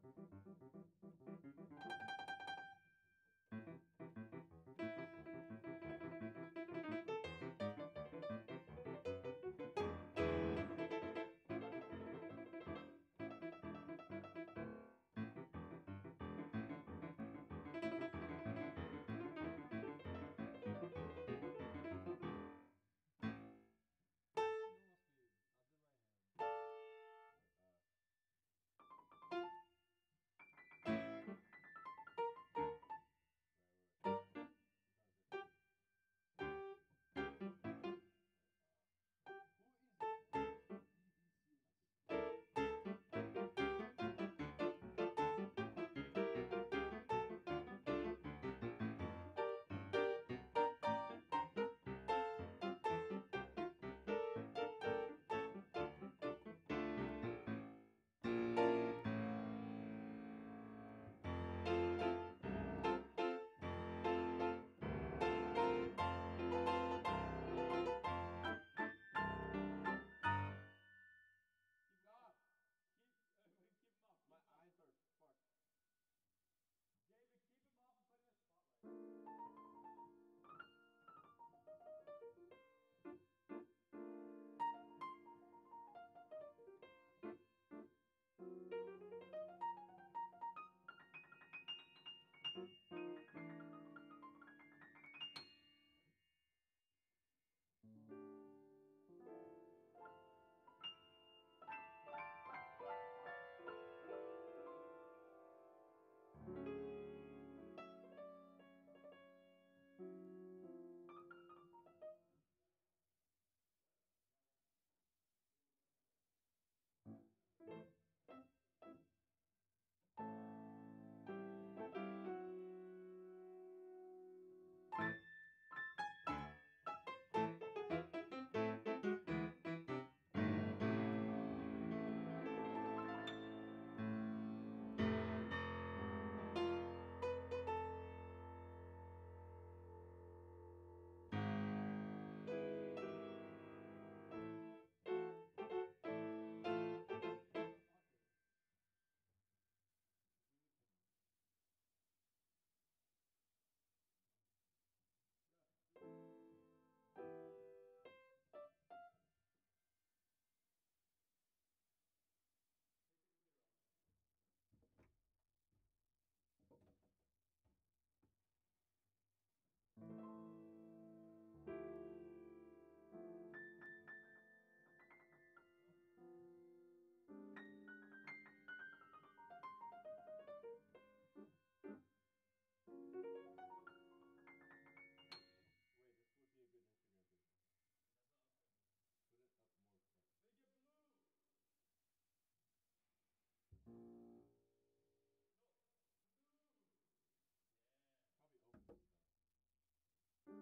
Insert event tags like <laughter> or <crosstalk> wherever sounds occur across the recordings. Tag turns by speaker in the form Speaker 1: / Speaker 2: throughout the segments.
Speaker 1: Thank you.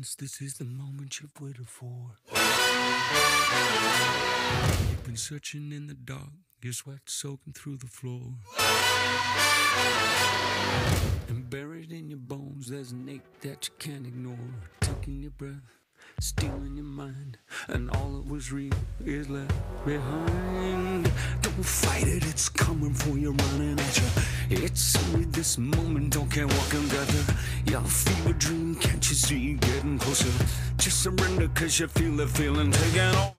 Speaker 1: This is the moment you've waited for. You've been searching in the dark, your sweat soaking through the floor. And buried in your bones, there's an ache that you can't ignore. Taking your breath, stealing your mind, and all that was real is left behind. Don't fight it, it's coming for you, running at you. It's only this moment, don't care what can gather. Your fever dream, can't you see getting closer? Just surrender, cause you feel the feeling taking over.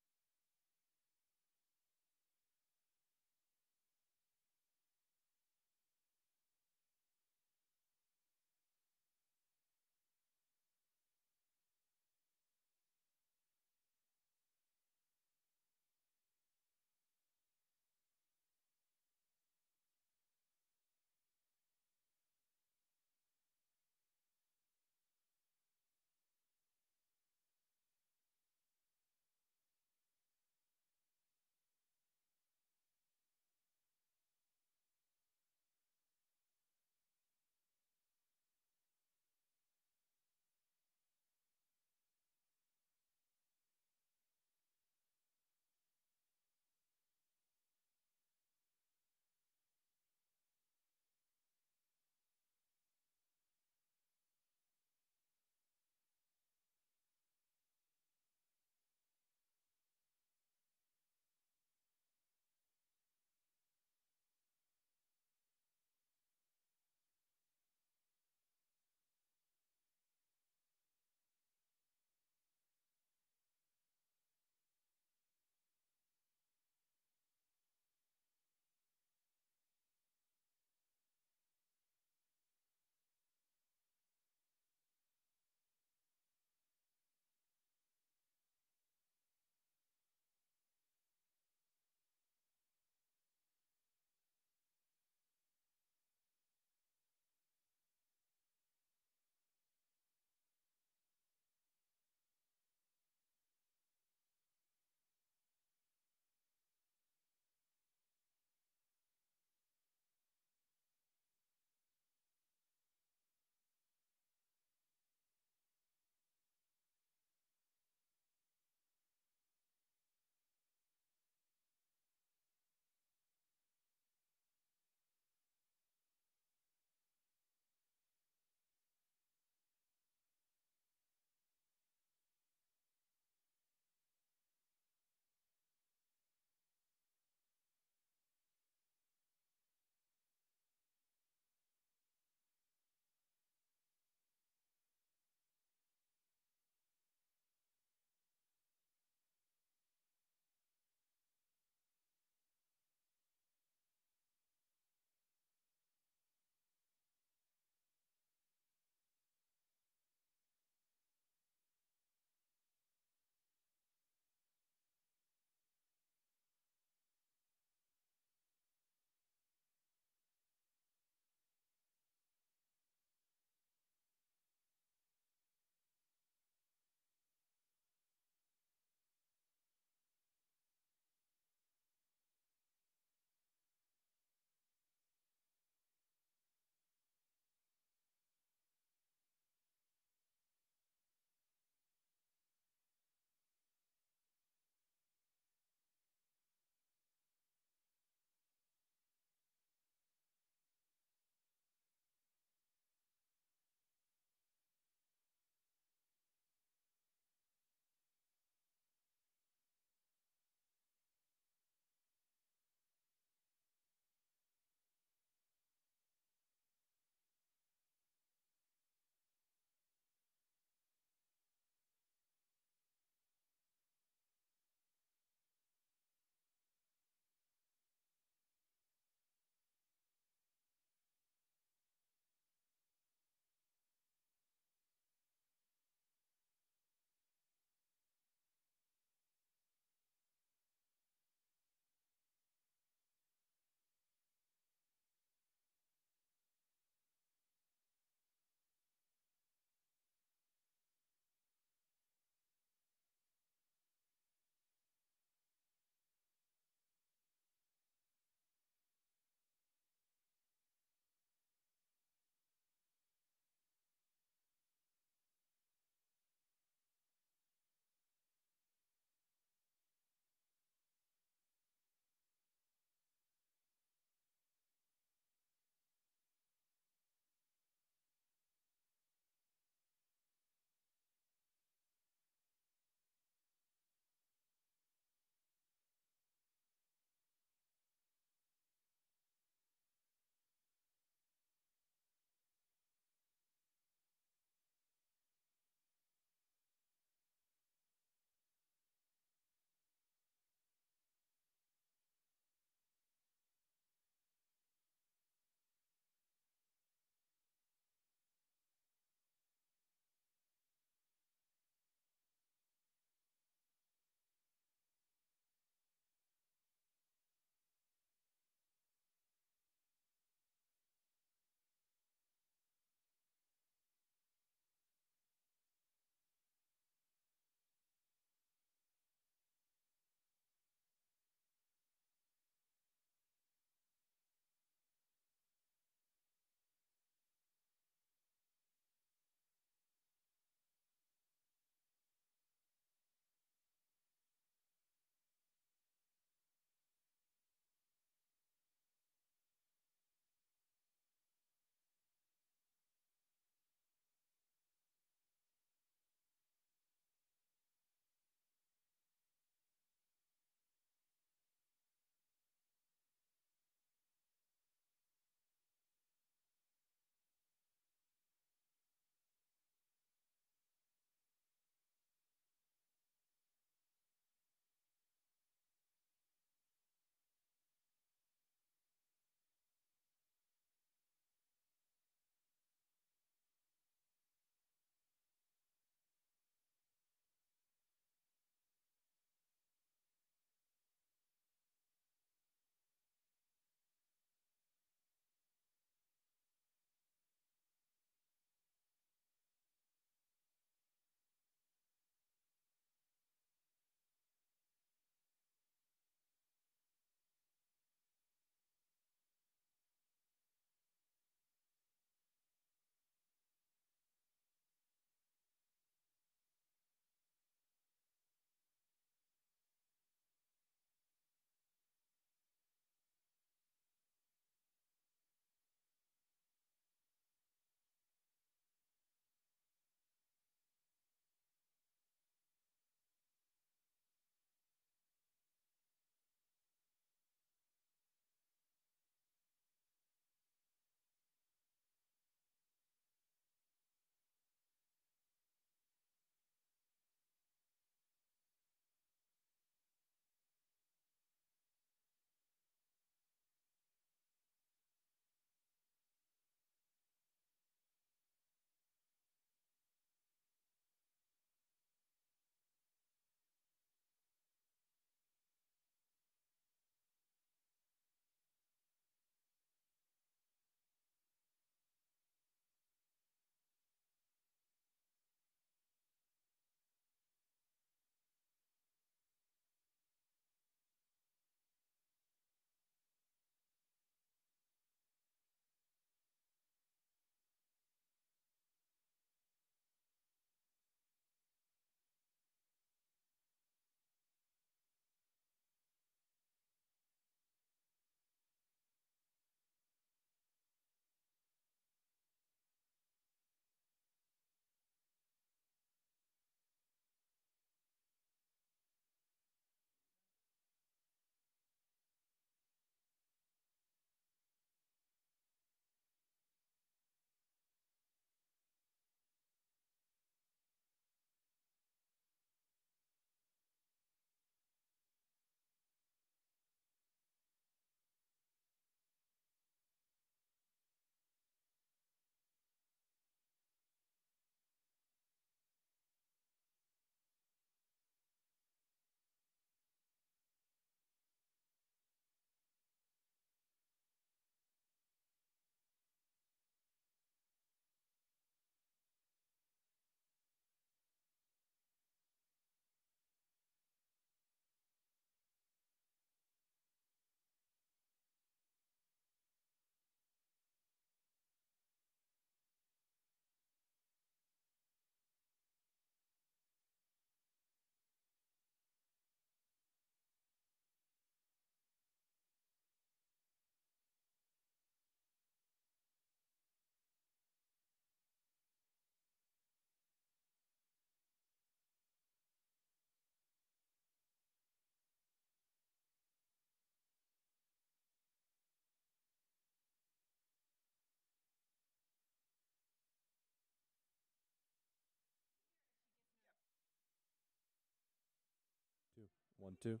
Speaker 2: One, two.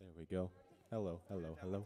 Speaker 2: There we go. Hello, hello, hello.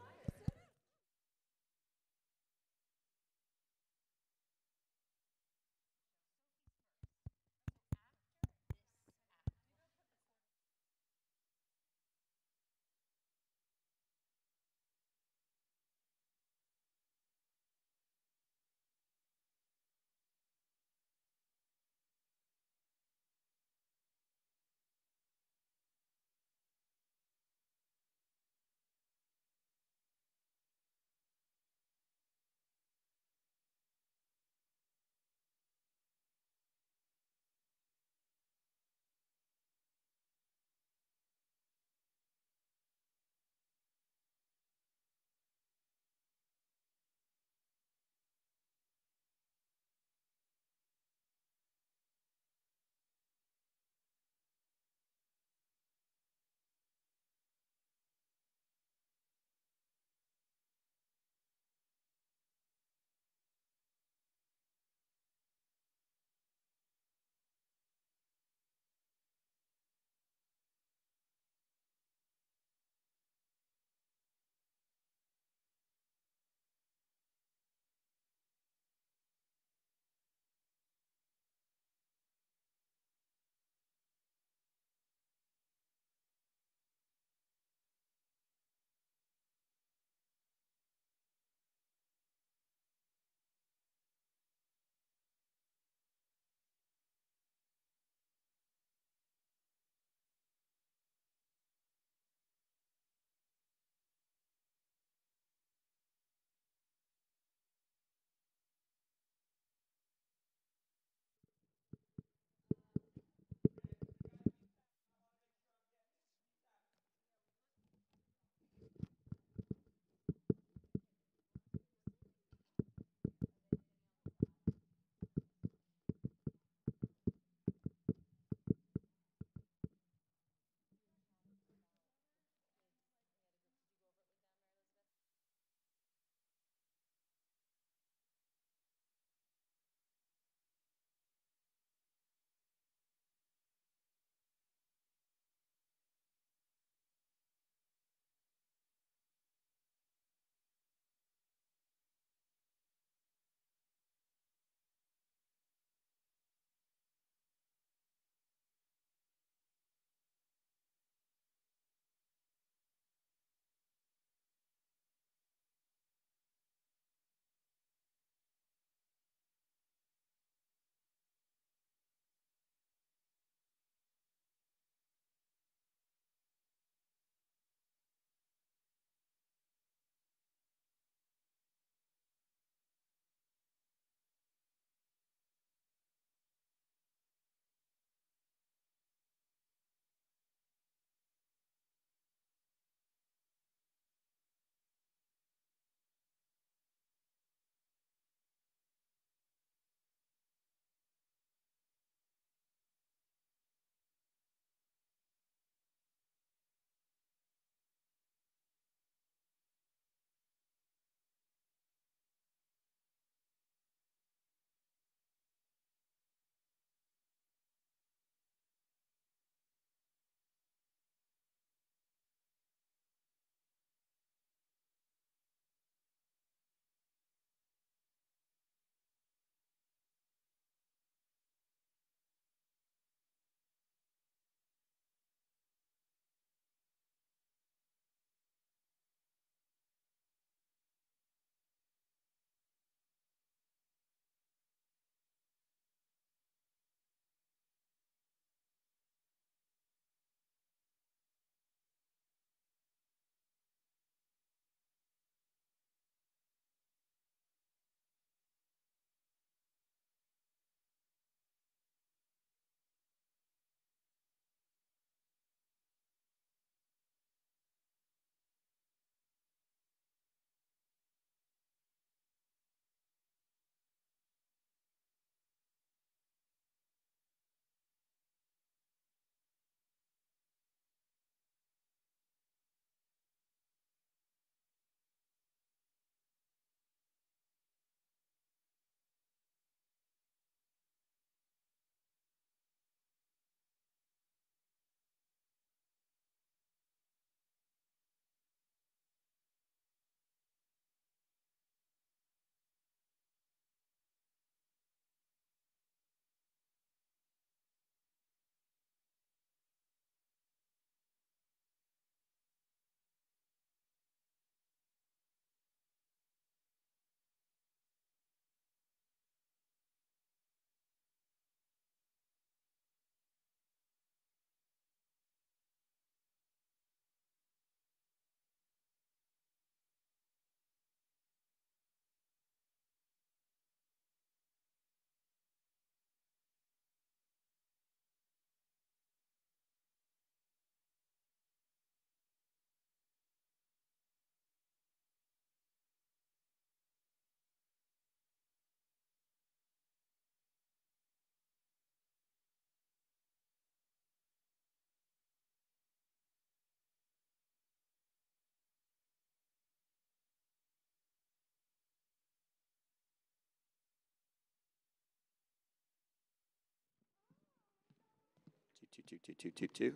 Speaker 3: Two, two, two, two, two,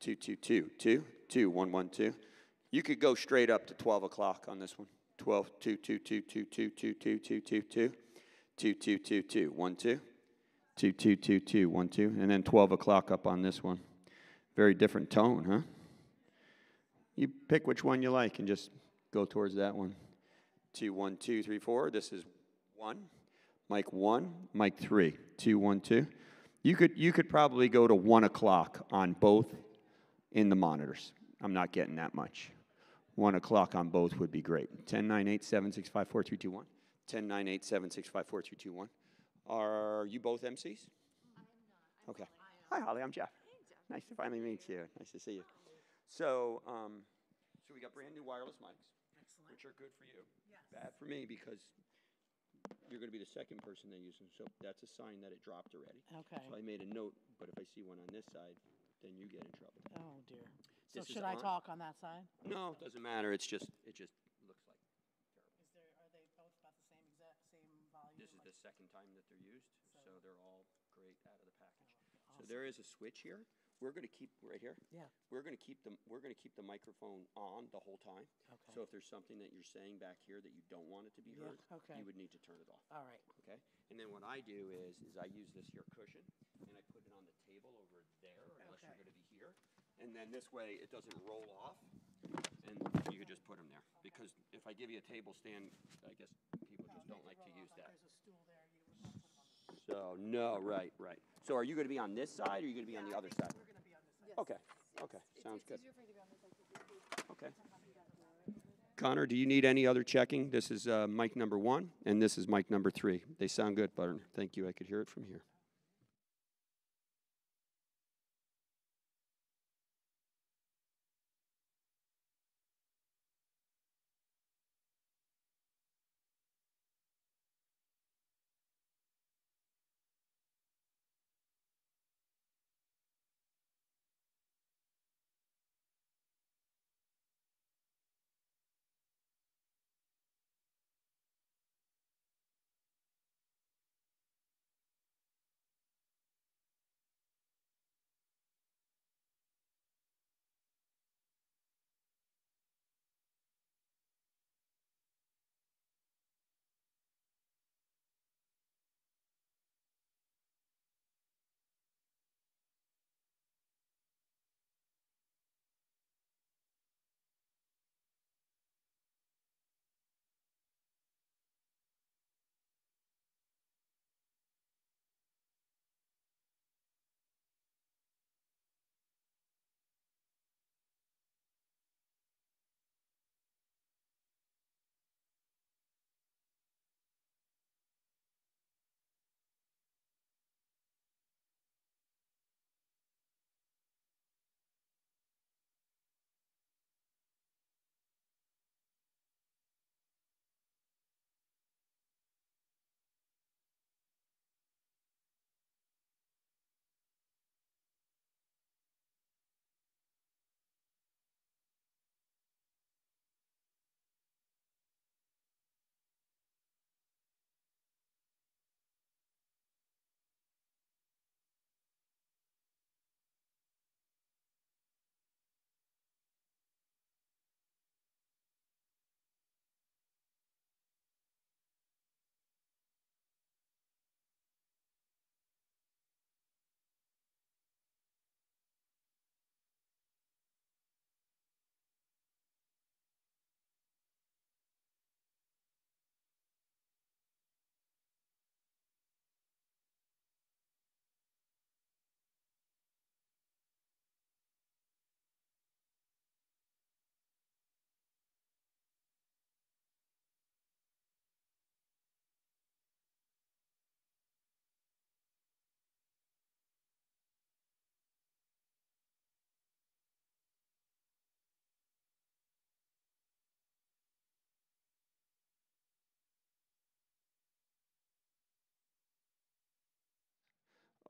Speaker 3: two, two, two, two, two, one, one, two. You could go straight up to 12 o'clock on this one. 12, two, two, two, two, two, two, two, two, two, two, two, two, two, two, one, two, two, two, two, two, one, two, and then 12 o'clock up on this one. Very different tone, huh? You pick which one you like and just go towards that one. Two, one, two, three, four. This is one. Mic one, mic three. Two, one, two. You could you could probably go to one o'clock on both in the monitors. I'm not getting that much. One o'clock on both would be great. 10, 9, 8, 7, 6, 5, 4, 3, 2, 1. 10, 9, 8, 7, 6, 5, 4, 3, 2, 1. Are you both MCs? Okay. Hi, Holly. I'm Jeff. Nice to finally meet you. Nice to see you. So, um, so we got brand new wireless mics, which are good for you. Bad for me because you're going to be the second person that uses them. So that's a sign that it dropped already.
Speaker 4: Okay.
Speaker 3: So I made a note, but if I see one on this side, then you get in trouble.
Speaker 4: Oh dear. So
Speaker 3: This is
Speaker 4: should I
Speaker 3: on?
Speaker 4: talk on that side?
Speaker 3: No, it doesn't matter. It's just it just looks like
Speaker 4: Is there, are they both about the same exact, same volume?
Speaker 3: this is the second time that they're used, so they're all great out of the package. Oh, so
Speaker 4: awesome.
Speaker 3: there is a switch here. We're going to keep right here.
Speaker 4: Yeah,
Speaker 3: We're going to keep the we're going to keep the microphone on the whole time.
Speaker 4: okay.
Speaker 3: So if there's something that you're saying back here that you don't want it to be
Speaker 4: Yeah,
Speaker 3: heard,
Speaker 4: okay.
Speaker 3: you would need to turn it off.
Speaker 4: All right,
Speaker 3: Okay? And then what I do is is I use this here cushion and I put it on the table over there unless
Speaker 4: Okay.
Speaker 3: you're going to be here. And then this way it doesn't roll off and you could just put them there because if I give you a table stand, I guess people just don't like to use that.
Speaker 4: there's a stool there, you would not put them on.
Speaker 3: So no, right, right. So are you going to be on this side or are you going to be on the other side?
Speaker 4: We're gonna be on this side.
Speaker 3: Okay. Okay. Sounds good.
Speaker 5: easier for you to be on this side 'cause
Speaker 3: Okay. Connor, do you need any other checking? This is uh, mic number one, and this is mic number three. They sound good, Butter. Thank you. I could hear it from here.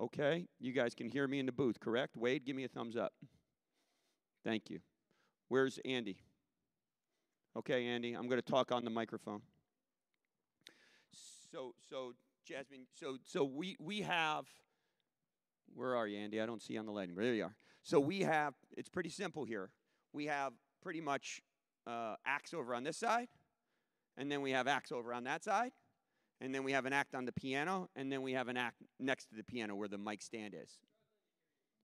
Speaker 3: Okay, you guys can hear me in the booth, correct? Wade, give me a thumbs up. Thank you. Where's Andy? Okay, Andy, I'm going to talk on the microphone. So, so Jasmine, so so we we have Where are you, Andy? I don't see you on the lighting. There you are. So we have, it's pretty simple here. We have pretty much uh, acts over on this side, and then we have acts over on that side, and then we have an act on the piano, and then we have an act next to the piano where the mic stand is.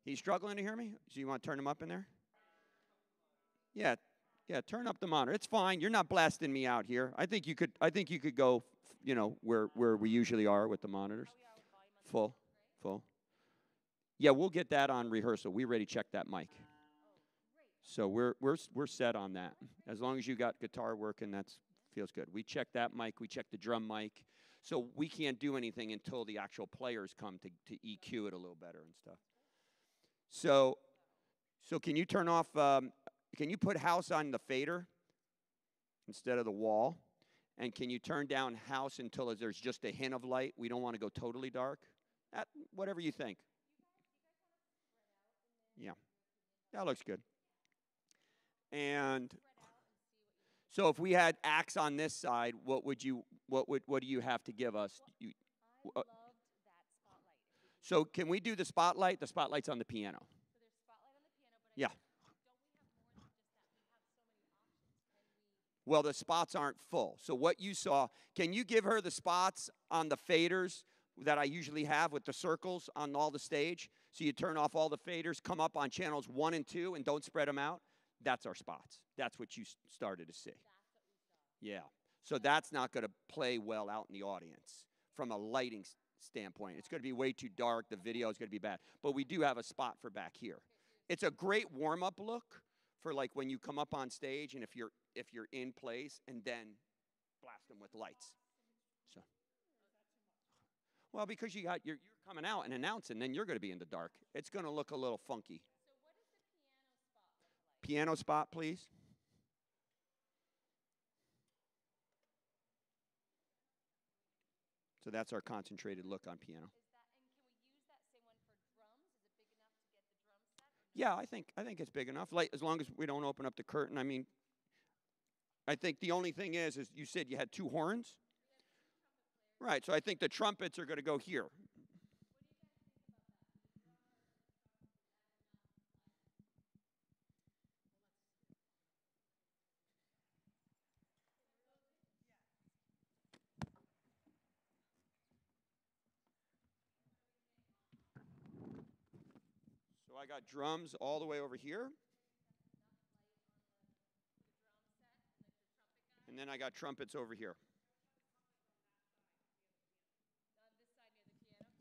Speaker 3: He's struggling to hear me? So you want to turn him up in there? Yeah, yeah, turn up the monitor. It's fine. You're not blasting me out here. I think you could I think you could go, you know, where where we usually are with the monitors. Full. Full. Yeah, we'll get that on rehearsal. We already checked that mic. So we're we're we're set on that. As long as you got guitar working, that's feels good. We checked that mic. We checked the drum mic. So we can't do anything until the actual players come to, to EQ it a little better and stuff. So, so can you turn off? Um, can you put house on the fader instead of the wall? And can you turn down house until there's just a hint of light? We don't want to go totally dark. That, whatever you think. Yeah, that looks good. And so if we had acts on this side, what would you what would what do you have to give us? You, uh,
Speaker 5: loved that spotlight. If we could-
Speaker 3: so can we do the spotlight? The spotlight's on the piano.
Speaker 5: So there's spotlight on the piano,
Speaker 3: Yeah.
Speaker 5: think- don't we have more than just that? We have so many options. Can we?
Speaker 3: Well, the spots aren't full. So what you saw, can you give her the spots on the faders that I usually have with the circles on all the stage? So you turn off all the faders, come up on channels one and two, and don't spread them out. That's our spots. That's what you started to see. Yeah. So that's not going to play well out in the audience from a lighting standpoint. It's going to be way too dark. The video is going to be bad. But we do have a spot for back here. It's a great warm up look for like when you come up on stage and if you're if you're in place and then blast them with lights. So Well, because you got you're, you're coming out and announcing, then you're going to be in the dark. It's going to look a little funky. Piano spot, please. So that's our concentrated look on piano.
Speaker 5: Is that, and can we use that same one for drums? Is it big enough to get the drum set? or no?
Speaker 3: Yeah, I think I think it's big enough. Like as long as we don't open up the curtain. I mean, I think the only thing is, is you said you had two horns. Right. So I think the trumpets are going to go here. So I got drums all the way over here. And then I got trumpets over here.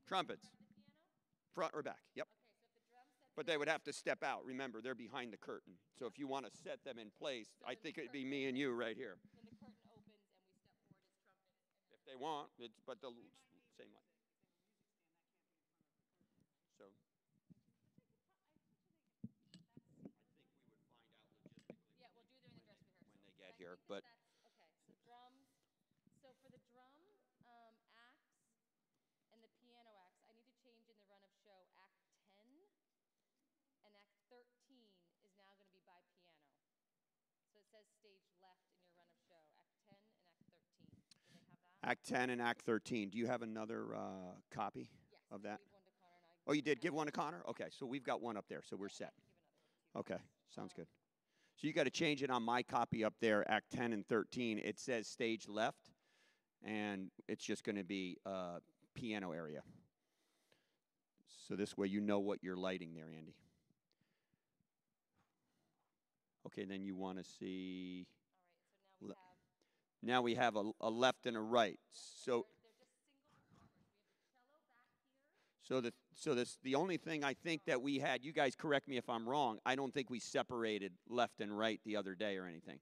Speaker 3: Trumpets. Front or back? Yep. But they would have to step out. Remember, they're behind the curtain. So if you want to set them in place, I think it'd be me and you right here.
Speaker 5: Then the curtain opens and we step forward as trumpet.
Speaker 3: If they want, it's, but the same light. So.
Speaker 5: Yeah, we'll do it during the dress rehearsal.
Speaker 3: When they get
Speaker 5: I
Speaker 3: here,
Speaker 5: think
Speaker 3: but
Speaker 5: that's, okay, so drums, so for the drum, um, acts and the piano acts, I need to change in the run of show, act ten and act thirteen is now gonna be by piano. So it says stage left in your run of show, act ten and act thirteen. Do they have that?
Speaker 3: Act 10 and Act 13. Do you have another uh, copy
Speaker 5: Yes,
Speaker 3: of that?
Speaker 5: one to Connor and I
Speaker 3: Oh, you did give one to Connor? Okay, so we've got one up there, so we're set.
Speaker 5: I can give another one too.
Speaker 3: Okay, sounds good. So you got to change it on my copy up there, Act 10 and 13. It says stage left, and it's just going to be uh, piano area. So this way you know what you're lighting there, Andy. Okay, then you want to see.
Speaker 5: All right, so now we have,
Speaker 3: Now we have a, a left and a right. So.
Speaker 5: they're, they're just single performers. We have the cello back here.
Speaker 3: So the so this the only thing I think that we had, you guys correct me if I'm wrong, I don't think we separated left and right the other day or anything.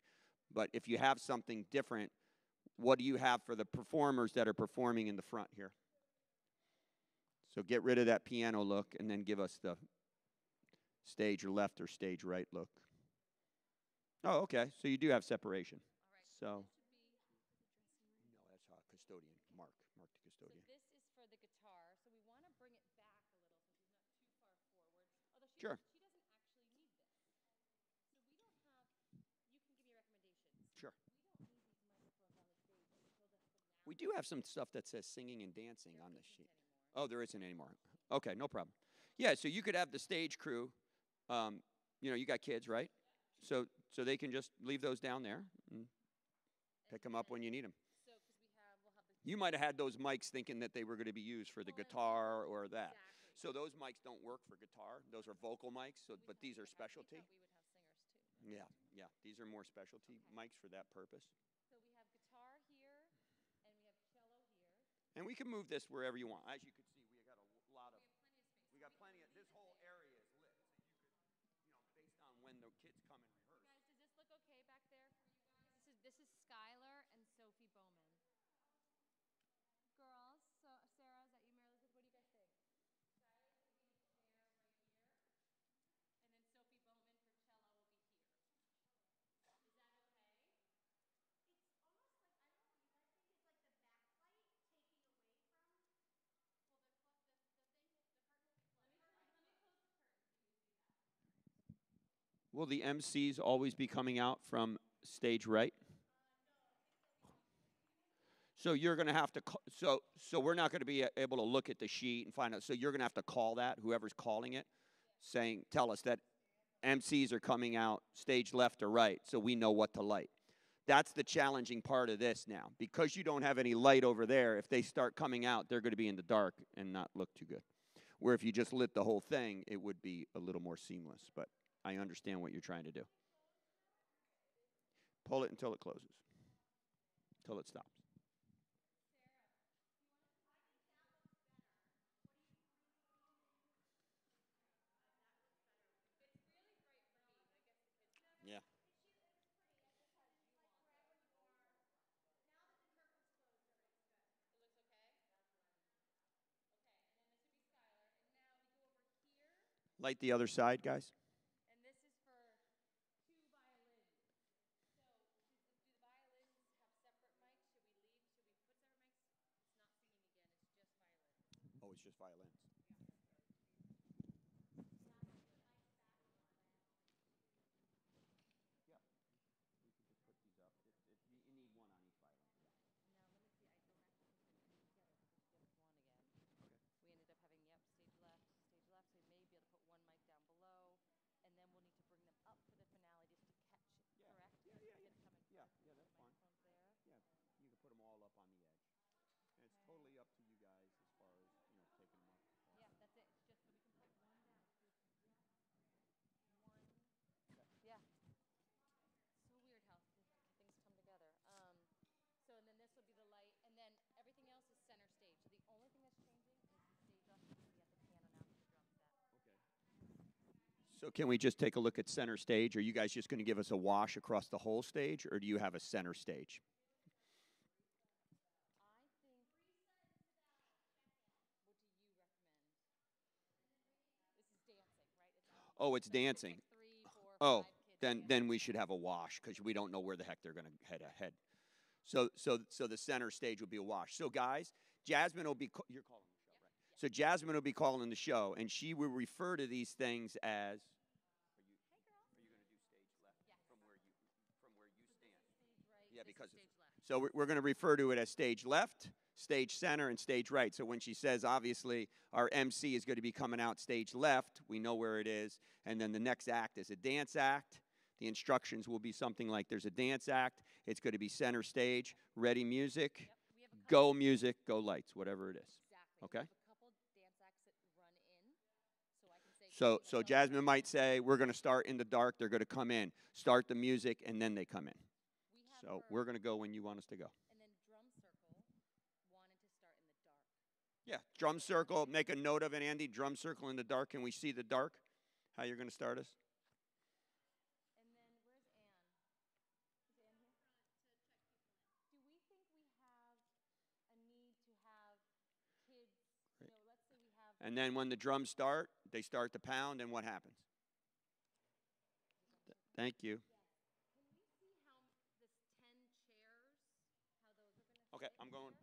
Speaker 3: But if you have something different, what do you have for the performers that are performing in the front here? So get rid of that piano look and then give us the stage left or stage right look. Oh, okay. So you do have separation.
Speaker 5: All right,
Speaker 3: So
Speaker 5: this should be
Speaker 3: no, that's uh, custodian. Mark, Mark the
Speaker 5: So
Speaker 3: custodian.
Speaker 5: this is for the guitar. So we want to bring it back a little since she's not too far forward. Although she,
Speaker 3: Sure.
Speaker 5: she doesn't actually need this. So we don't have. You can give me recommendations.
Speaker 3: Sure.
Speaker 5: We don't need these microphones on the stage until the finale.
Speaker 3: We do have some stuff that says singing and dancing on the sheet.
Speaker 5: anymore.
Speaker 3: Oh, there isn't anymore. Okay, no problem. Yeah, so you could have the stage crew. Um, you know, you got kids, right? So so they can just leave those down there and pick them up when you need them.
Speaker 5: So, we have, we'll the
Speaker 3: You might have had those mics thinking that they were going to be used for the guitar or that.
Speaker 5: exactly.
Speaker 3: So those mics don't work for guitar. Those are vocal mics. So,
Speaker 5: We
Speaker 3: but these are
Speaker 5: would have- we
Speaker 3: specialty.
Speaker 5: We would have singers too.
Speaker 3: Yeah, yeah. These are more specialty mics for that purpose.
Speaker 5: So we have guitar here, and we have cello here.
Speaker 3: And we can move this wherever you want. As you can see, we got a l- lot of.
Speaker 5: We have plenty of space.
Speaker 3: We got plenty of. This whole area is lit, so you could, you know, based on when the kids come and rehearse.
Speaker 5: Guys, does this look okay back there for you guys? This is this is Skylar and Sophie Bowman. Girls, so Sarah, is that you, Mary Elizabeth? What do you guys think? Skylar's gonna be in the snare right here, and then Sophie Bowman for cello will be here. Is that okay?
Speaker 6: It's almost like I don't know what you guys think is like the backlight taking away from.
Speaker 5: Well, the cl- the, the thing, the curtain will be closed. Let me close, let me close the curtain so you can see that.
Speaker 3: Will the MCs always be coming out from stage right? So you're going to have to ca- so so we're not going to be able to look at the sheet and find out. So you're going to have to call that whoever's calling it, saying tell us that MCs are coming out stage left or right, so we know what to light. That's the challenging part of this now because you don't have any light over there. If they start coming out, they're going to be in the dark and not look too good. Where if you just lit the whole thing, it would be a little more seamless. But I understand what you're trying to do. Pull it until it closes, until it stops. Yeah.
Speaker 5: It looks okay? Okay, and then this would be Skylar, and now we go over here.
Speaker 3: Light the other side, guys.
Speaker 5: And this is for two violins. So, should, do the violins have separate mics? Should we leave? Should we put separate mics? It's not singing again, it's just violins.
Speaker 3: Oh, it's just violins. Yeah. We could just put these up. If, if you, you need one on each violin.
Speaker 5: Now, let me see, I don't actually think they're put together, it's just one again.
Speaker 3: Okay.
Speaker 5: We ended up having, yep, stage left, stage left, so we may be able to put one mic down below, and then we'll need to bring them up for the finale just to catch,
Speaker 3: Yeah.
Speaker 5: correct?
Speaker 3: Yeah, yeah,
Speaker 5: Because
Speaker 3: yeah.
Speaker 5: it's coming
Speaker 3: Yeah,
Speaker 5: first,
Speaker 3: yeah,
Speaker 5: so
Speaker 3: that's
Speaker 5: the
Speaker 3: fine.
Speaker 5: microphone's there.
Speaker 3: Yeah, you can put them all up on the edge. And it's totally up to you guys as far as, you know, taking them up.
Speaker 5: Yeah, that's it. It's just so we can put one down. So we can one. Yeah. So weird how th- things come together. Um, so and then this will be the light, and then everything else is center stage. So the only thing that's changing is the stage left is going to be at the piano now for the drum set.
Speaker 3: Okay. So can we just take a look at center stage? Are you guys just going to give us a wash across the whole stage, or do you have a center stage?
Speaker 5: Oh, what do you recommend? This is dancing, right? It's all-
Speaker 3: Oh, it's dancing. Oh, then then we should have a wash because we don't know where the heck they're going to head ahead. So so so the center stage will be a wash. So guys, Jasmine will be you're calling the show, right? So Jasmine will be calling the show, and she will refer to these things as. Are you, are you going to do stage left
Speaker 5: Yes.
Speaker 3: from where you from where you stand?
Speaker 5: Right.
Speaker 3: Yeah, because
Speaker 5: stage left.
Speaker 3: So we're, we're going to refer to it as stage left, stage center, and stage right. So when she says, obviously, our MC is going to be coming out stage left, we know where it is. And then the next act is a dance act. The instructions will be something like there's a dance act. It's going to be center stage, ready music,
Speaker 5: Yep, we have a couple.
Speaker 3: go music, go lights, whatever it is.
Speaker 5: Exactly.
Speaker 3: Okay.
Speaker 5: We have a couple dance acts that run in, so I can say.
Speaker 3: So, so Jasmine might say, we're going to start in the dark. They're going to come in, start the music, and then they come in.
Speaker 5: We
Speaker 3: So we're going to go when you want us to go.
Speaker 5: And then drum circle wanted to start in the dark.
Speaker 3: Yeah, drum circle. Make a note of it, Andy. Drum circle in the dark. Can we see the dark? How you're going to start us?
Speaker 5: And then where's Anne? Is Anne here? Do we think we have a need to have kids? You know, let's say we have.
Speaker 3: And then when the drums start, they start to pound, and what happens? Th- Thank you.
Speaker 5: Can we see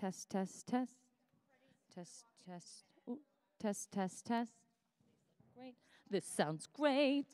Speaker 7: test, test, test. Test, test. Ooh, test, test, test. Great. This sounds great.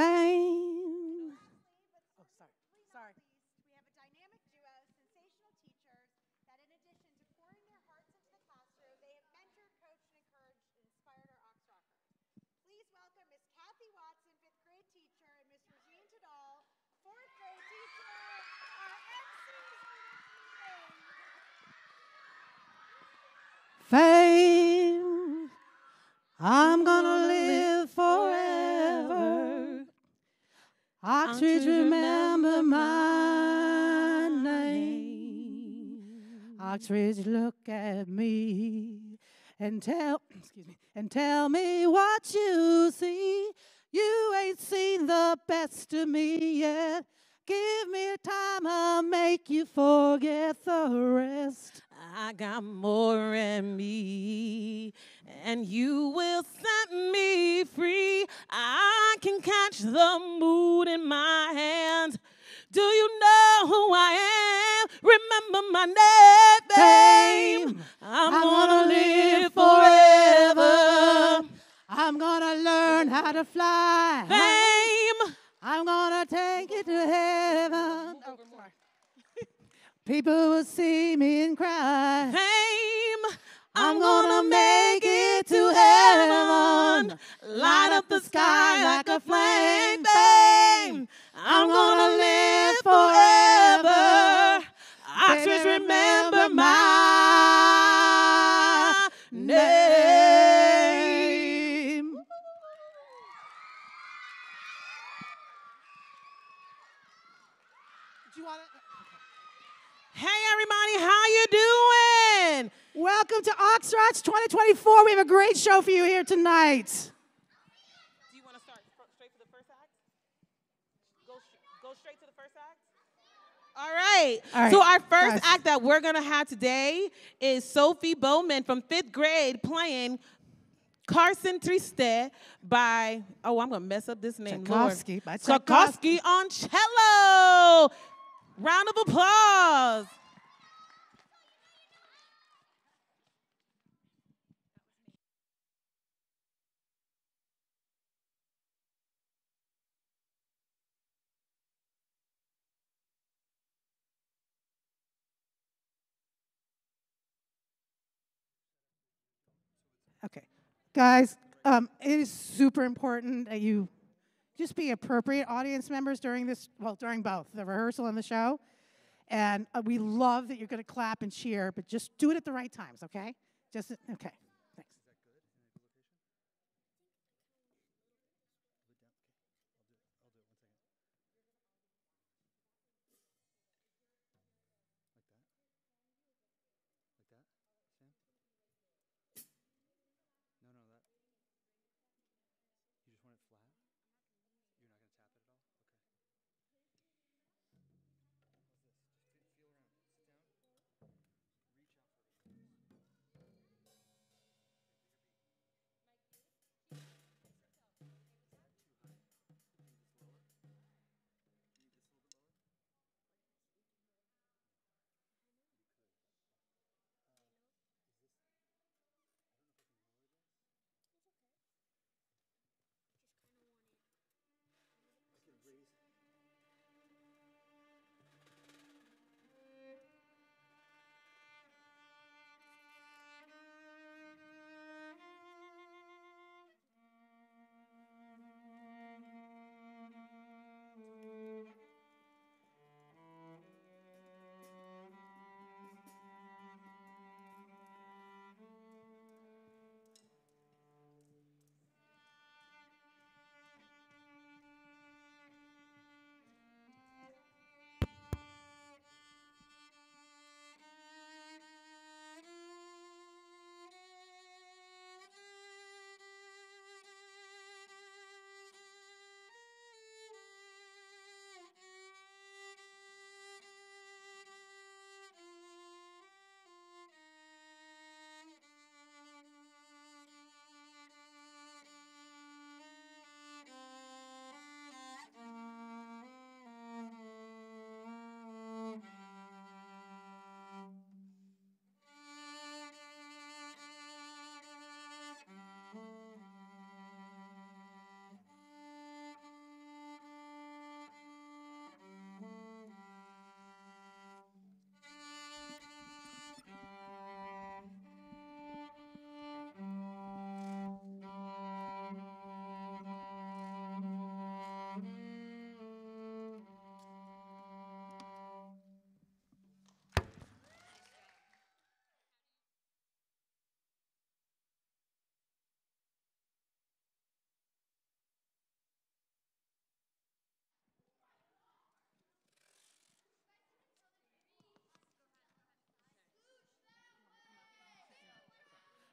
Speaker 4: Fame. Oh, sorry. Sorry.
Speaker 6: We have a dynamic duo, sensational teachers, that in addition to pouring their hearts into the classroom, they have mentored, coached, and encouraged and inspired our Ox Rockers. Please welcome Miss Kathy Watson, fifth grade teacher, and Miss Regine Tadal, fourth grade teacher, our MCs for this meeting.
Speaker 4: Fame. I'm gonna live forever. Oxford, remember my Oxford, look at me and tell, <clears throat> excuse me, and tell me what you see. You ain't seen the best of me yet. Give me time, I'll make you forget the rest.
Speaker 8: I got more in me, and you will set me free. I can catch the mood in my hands. Do you know who I am? Remember my name. I'm,
Speaker 4: I'm
Speaker 8: gonna live forever.
Speaker 4: I'm gonna learn how to fly.
Speaker 8: Fame.
Speaker 4: I'm gonna take it to heaven. Oh. <laughs> People will see me and cry.
Speaker 8: Fame.
Speaker 4: I'm gonna make it to heaven. Light up the sky like a flame.
Speaker 8: Fame. I'm gonna live forever. I just remember my name.
Speaker 4: Do you want
Speaker 8: Hey everybody, how you doing?
Speaker 4: Welcome to Oxrods 2024. We have a great show for you here tonight.
Speaker 8: Do you want to start fr- straight to the first act? Go, sh- go straight to the first act? All right.
Speaker 4: All right,
Speaker 8: So our first
Speaker 4: guys.
Speaker 8: act that we're gonna have today is Sophie Bowman from fifth grade playing Chanson Triste by oh I'm gonna mess up this name. Lord.
Speaker 4: Tchaikovsky
Speaker 8: Tchaikovsky on cello. Round of applause.
Speaker 4: Okay. Guys, um, it is super important that you just be appropriate audience members during this, well, during both the rehearsal and the show. And uh, we love that you're going to clap and cheer, but just do it at the right times, okay? Just, okay.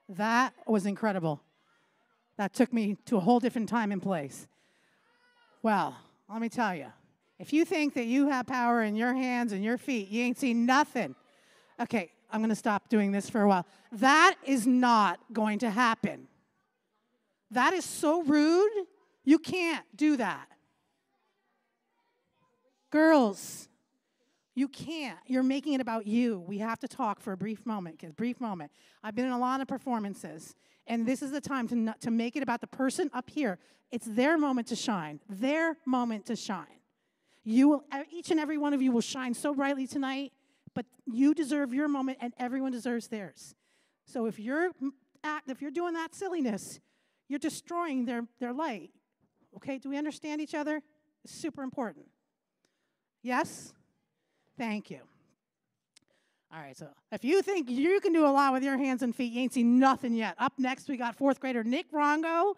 Speaker 1: That
Speaker 4: was incredible. That took me to a whole different time and place. Well, let me tell you, if you think that you have power in your hands and your feet, you ain't seen nothing. Okay, I'm going to stop doing this for a while. That is not going to happen. That is so rude. You can't do that. Girls, you can't. You're making it about you. We have to talk for a brief moment, because brief moment. I've been in a lot of performances, and this is the time to, not, to make it about the person up here. It's their moment to shine, their moment to shine. You will, each and every one of you will shine so brightly tonight, but you deserve your moment, and everyone deserves theirs. So if you're act, if you're doing that silliness, you're destroying their, their light. Okay, do we understand each other? It's super important. Yes? Thank you. All right, so if you think you can do a lot with your hands and feet, you ain't seen nothing yet. Up next, we got fourth grader Nick Rongo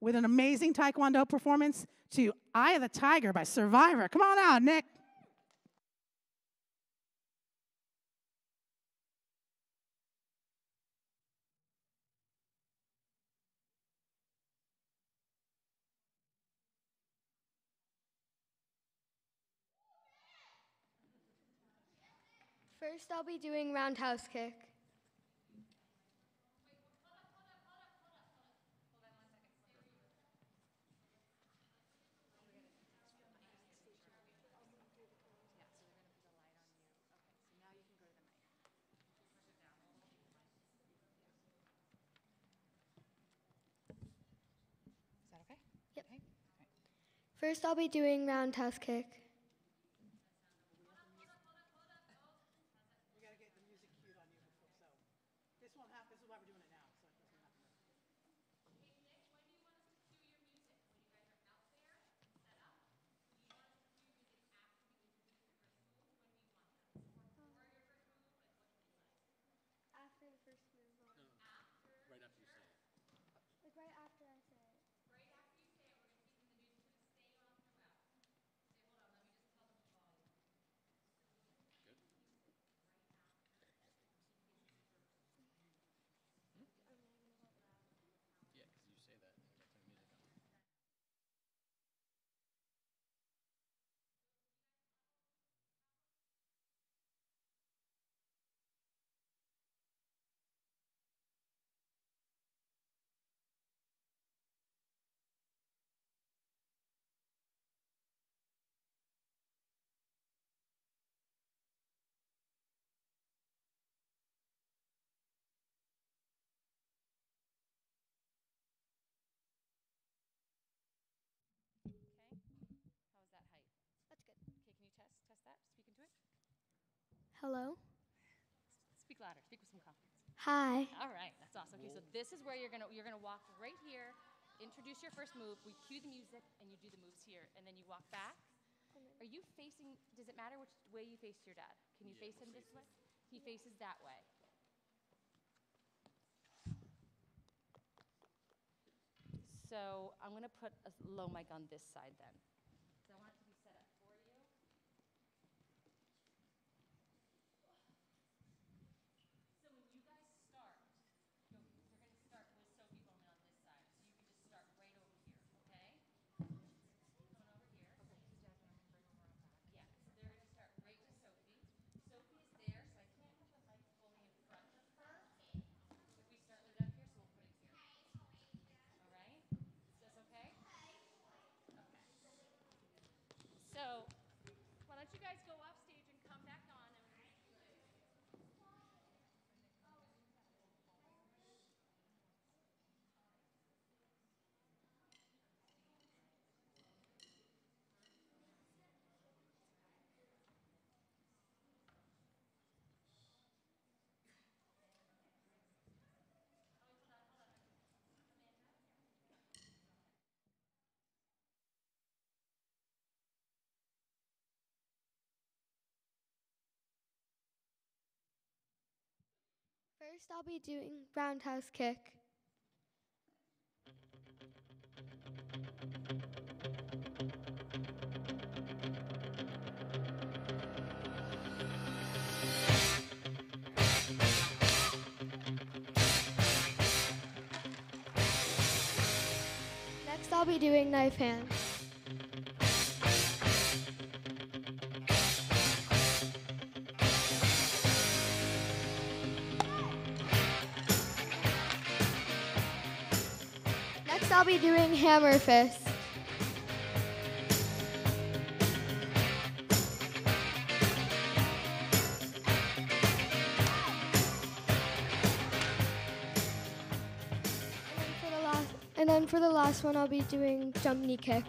Speaker 4: with an amazing Taekwondo performance to Eye of the Tiger by Survivor. Come on out, Nick.
Speaker 9: First, I'll be doing roundhouse kick.
Speaker 10: Is that okay?
Speaker 9: Yep. First, I'll be doing roundhouse kick. After the first move. Right after you say it. Like right after I say it.
Speaker 5: Okay. How was that height?
Speaker 9: That's good.
Speaker 5: Okay, can you test test that? Speak into it.
Speaker 9: Hello.
Speaker 5: Speak louder. Speak with some confidence.
Speaker 9: Hi.
Speaker 5: All right, that's awesome. Okay, so this is where you're gonna you're gonna walk right here, introduce your first move. We cue the music, and you do the moves here, and then you walk back. Are you facing? Does it matter which way you face your dad? Can you face him this way? He faces that way. So I'm gonna put a low mic on this side then.
Speaker 9: First, I'll be doing roundhouse kick.
Speaker 11: Next, I'll be doing knife hand. I'll be doing Hammer Fist. And then for the last one, I'll be doing jump knee kick.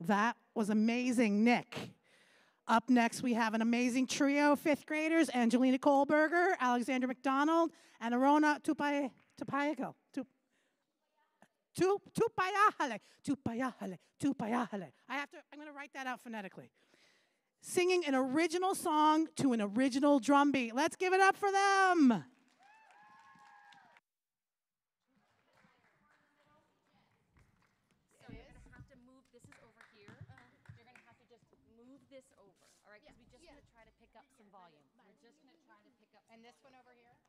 Speaker 4: That was amazing, Nick. Up next, we have an amazing trio of fifth graders, Angelina Kohlberger, Alexander McDonald, and Arona Tupayago. Tupayahale, Tupayahale, Tupayahale. I have to, I'm gonna write that out phonetically. Singing an original song to an original drum beat. Let's give it up for them.
Speaker 5: one over here.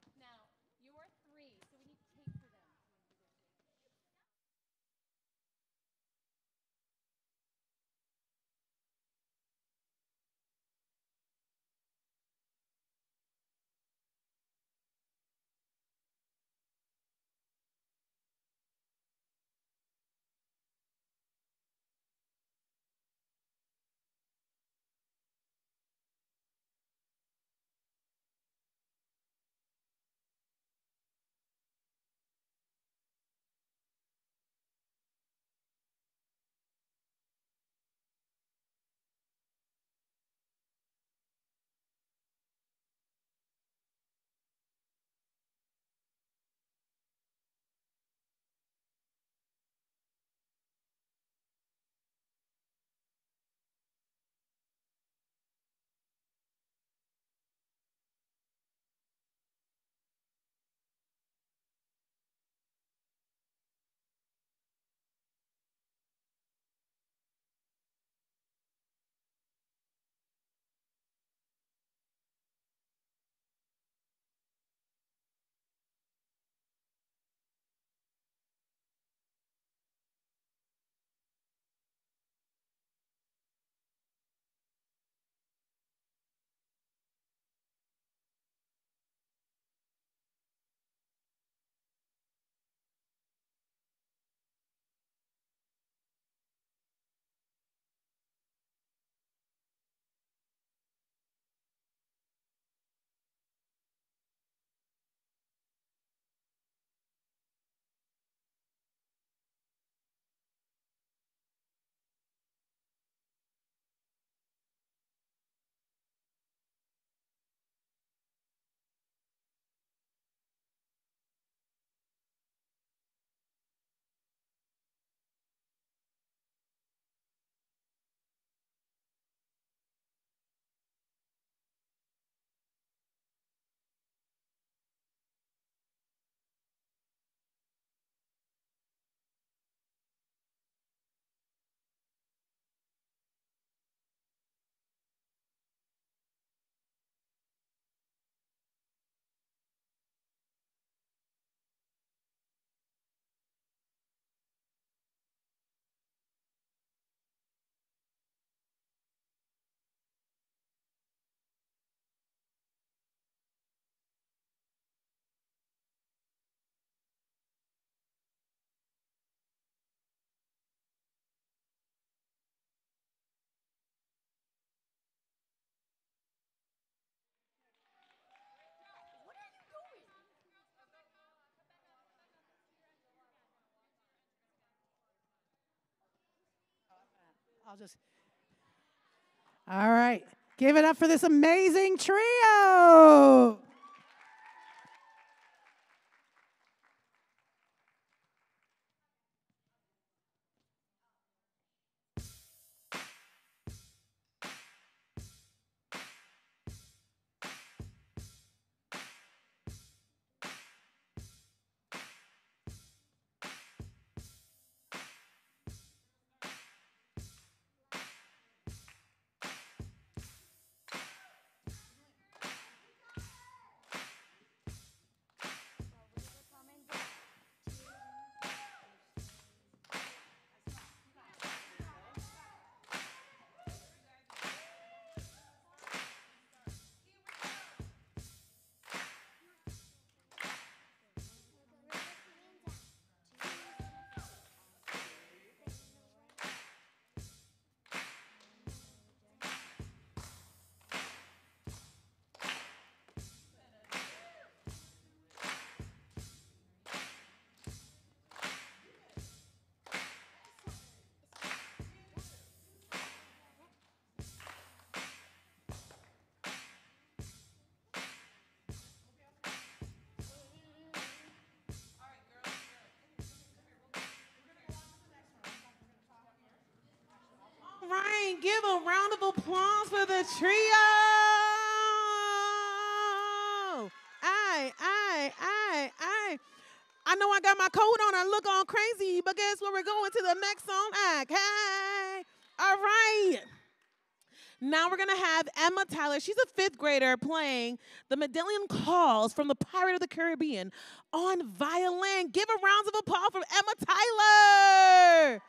Speaker 4: Just. All right. Give it up for this amazing trio.
Speaker 8: Right, give a round of applause for the trio. Aye, aye, aye, aye. I know I got my coat on, I look all crazy, but guess what? We're going to the next song. Hey, all right. Now we're gonna have Emma Tyler. She's a fifth grader playing the Medallion Calls from the Pirate of the Caribbean on violin. Give a round of applause for Emma Tyler.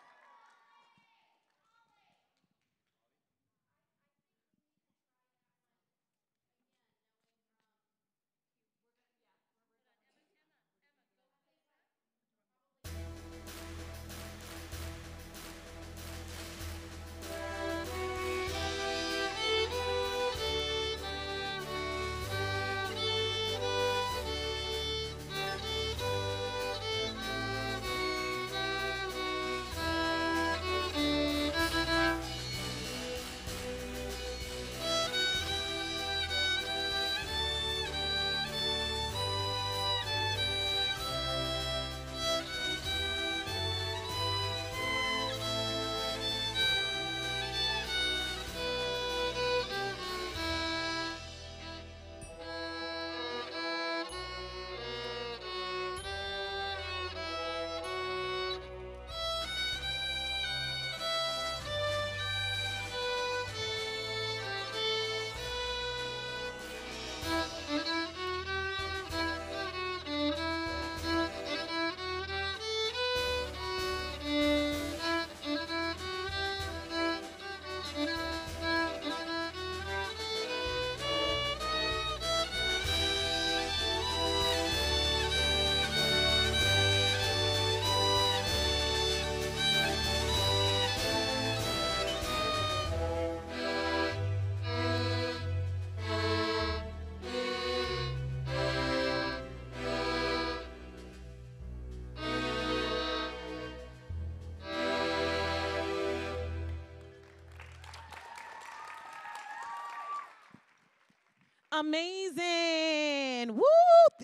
Speaker 8: Amazing. Woo!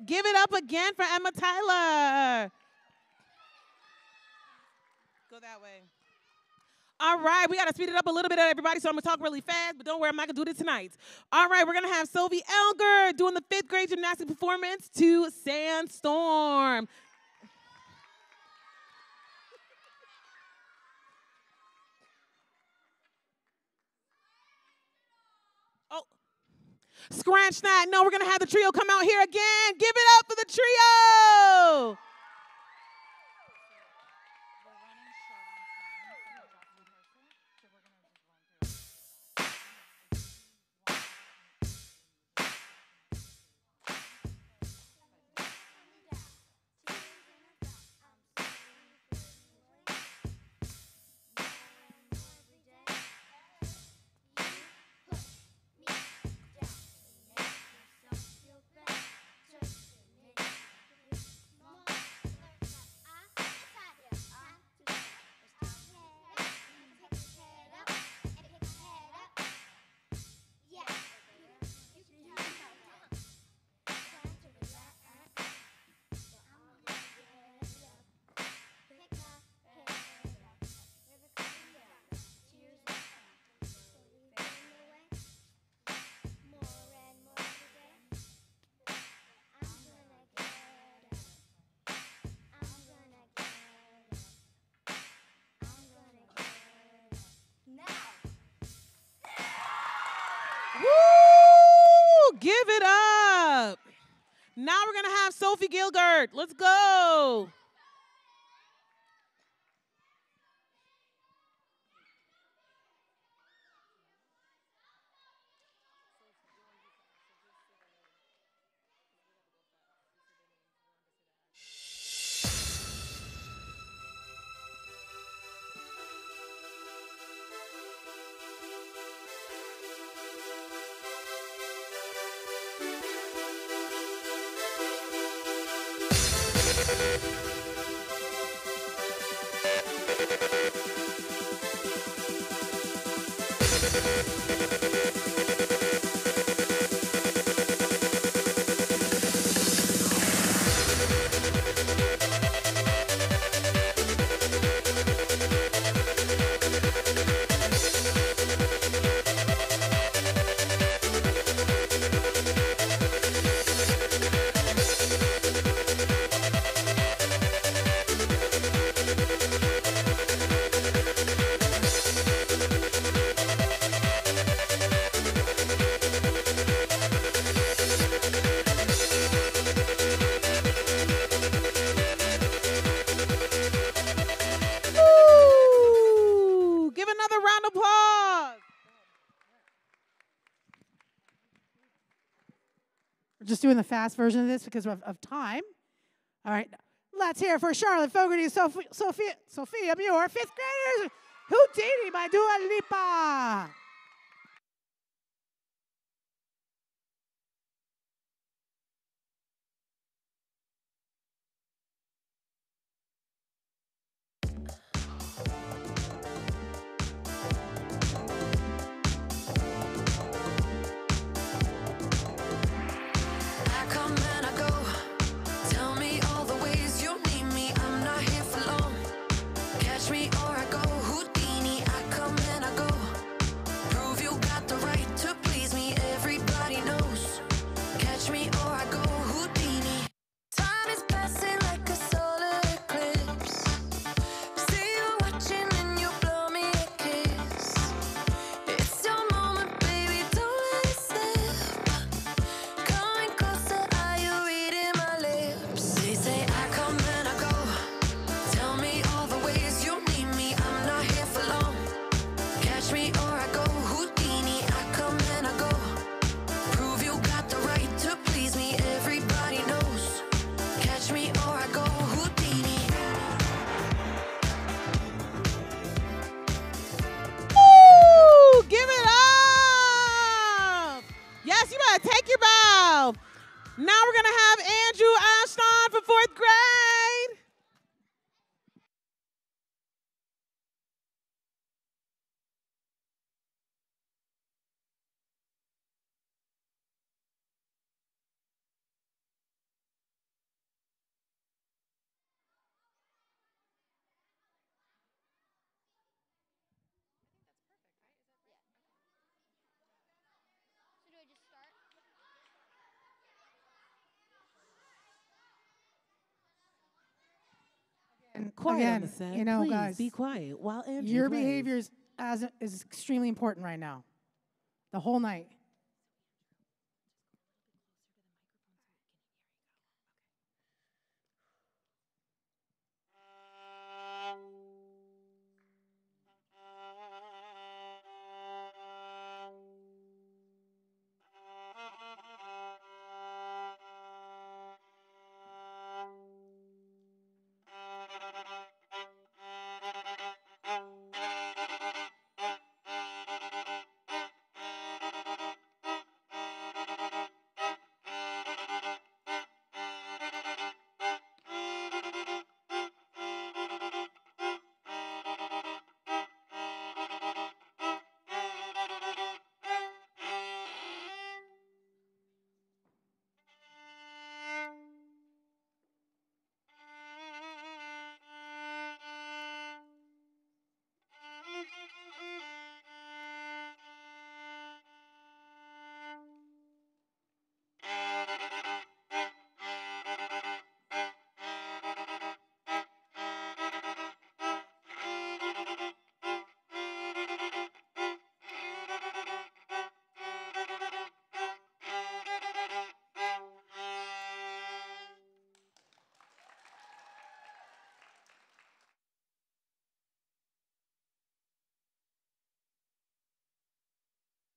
Speaker 8: Give it up again for Emma Tyler. Go that way. All right, we got to speed it up a little bit, everybody, so I'm going to talk really fast, but don't worry, I'm not going to do it tonight. All right, we're going to have Sylvie Elger doing the fifth grade gymnastic performance to Sandstorm. Oh, scratch that. No, we're going to have the trio come out here again. Give it up for the trio. Give it up. Now we're going to have Sophie Gilgert. Let's go.
Speaker 10: just doing the fast version of this because of, of time. All right, let's hear for Charlotte Fogarty, Sophie, Sophia, Sophia Muir, fifth graders, Houdini by Dua Lipa.
Speaker 4: and
Speaker 10: mm,
Speaker 8: quiet
Speaker 10: again, on
Speaker 8: the set.
Speaker 10: You know,
Speaker 8: Please
Speaker 10: guys,
Speaker 8: be quiet while Andrew
Speaker 10: Your
Speaker 8: plays.
Speaker 10: behaviors as is extremely important right now. The whole night.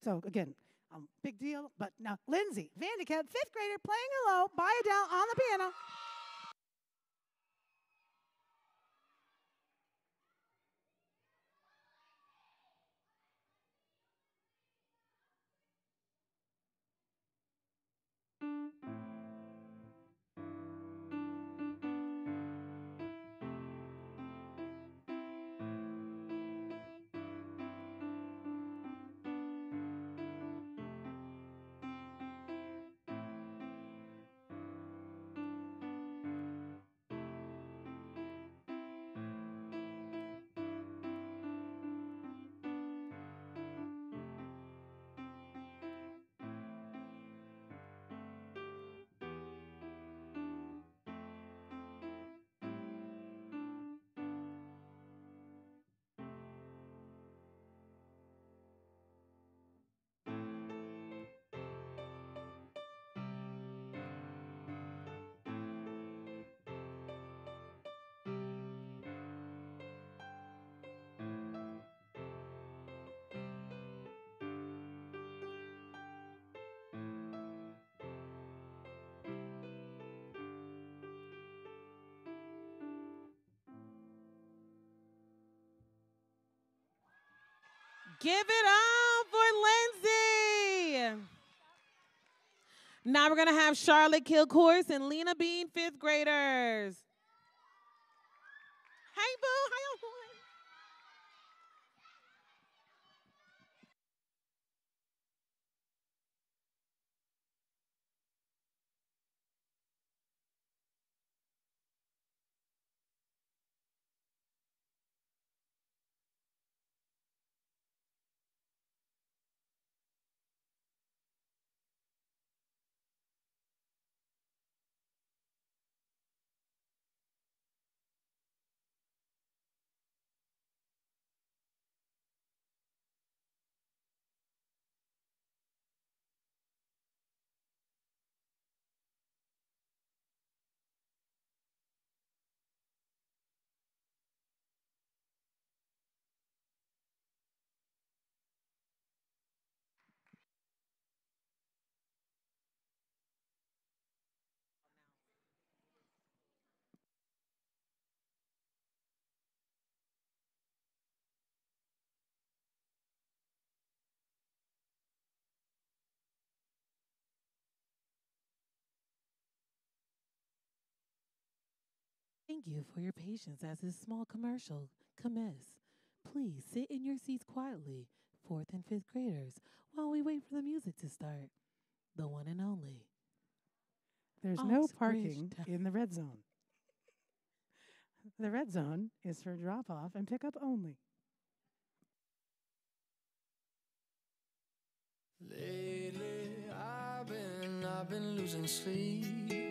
Speaker 4: So again, um, big deal. But now Lindsay Vandekamp, fifth grader, playing hello by Adele on the piano.
Speaker 8: Give it up for Lindsay. Now we're going to have Charlotte Kilcourse and Lena Bean, fifth graders. Hey, boo. How y'all doing? Thank you for your patience as this small commercial commences. Please sit in your seats quietly, fourth and fifth graders, while we wait for the music to start. The one and only.
Speaker 4: There's no parking in the red zone. The red zone is for drop off and pickup only.
Speaker 10: Lately, I've been, I've been losing sleep,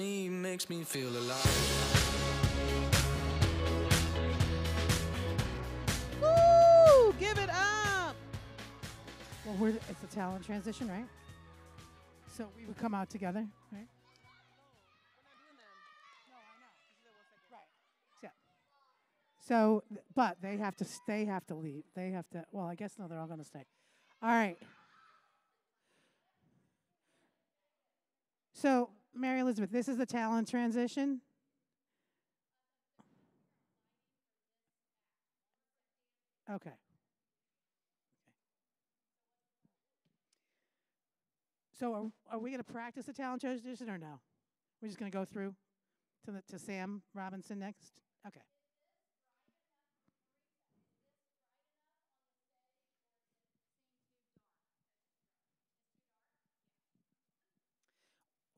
Speaker 10: me makes me feel alive.
Speaker 8: Woo! Give it up.
Speaker 4: Well, we're, it's a talent transition, right? So we would come out together, right? Yeah. So, but they have to. s- They have to leave. They have to. Well, I guess no. They're all going to stay. All right. So, Mary Elizabeth, this is the talent transition. Okay. So, are, are we going to practice the talent transition or no? We're just going to go through to the, to Sam Robinson next. Okay.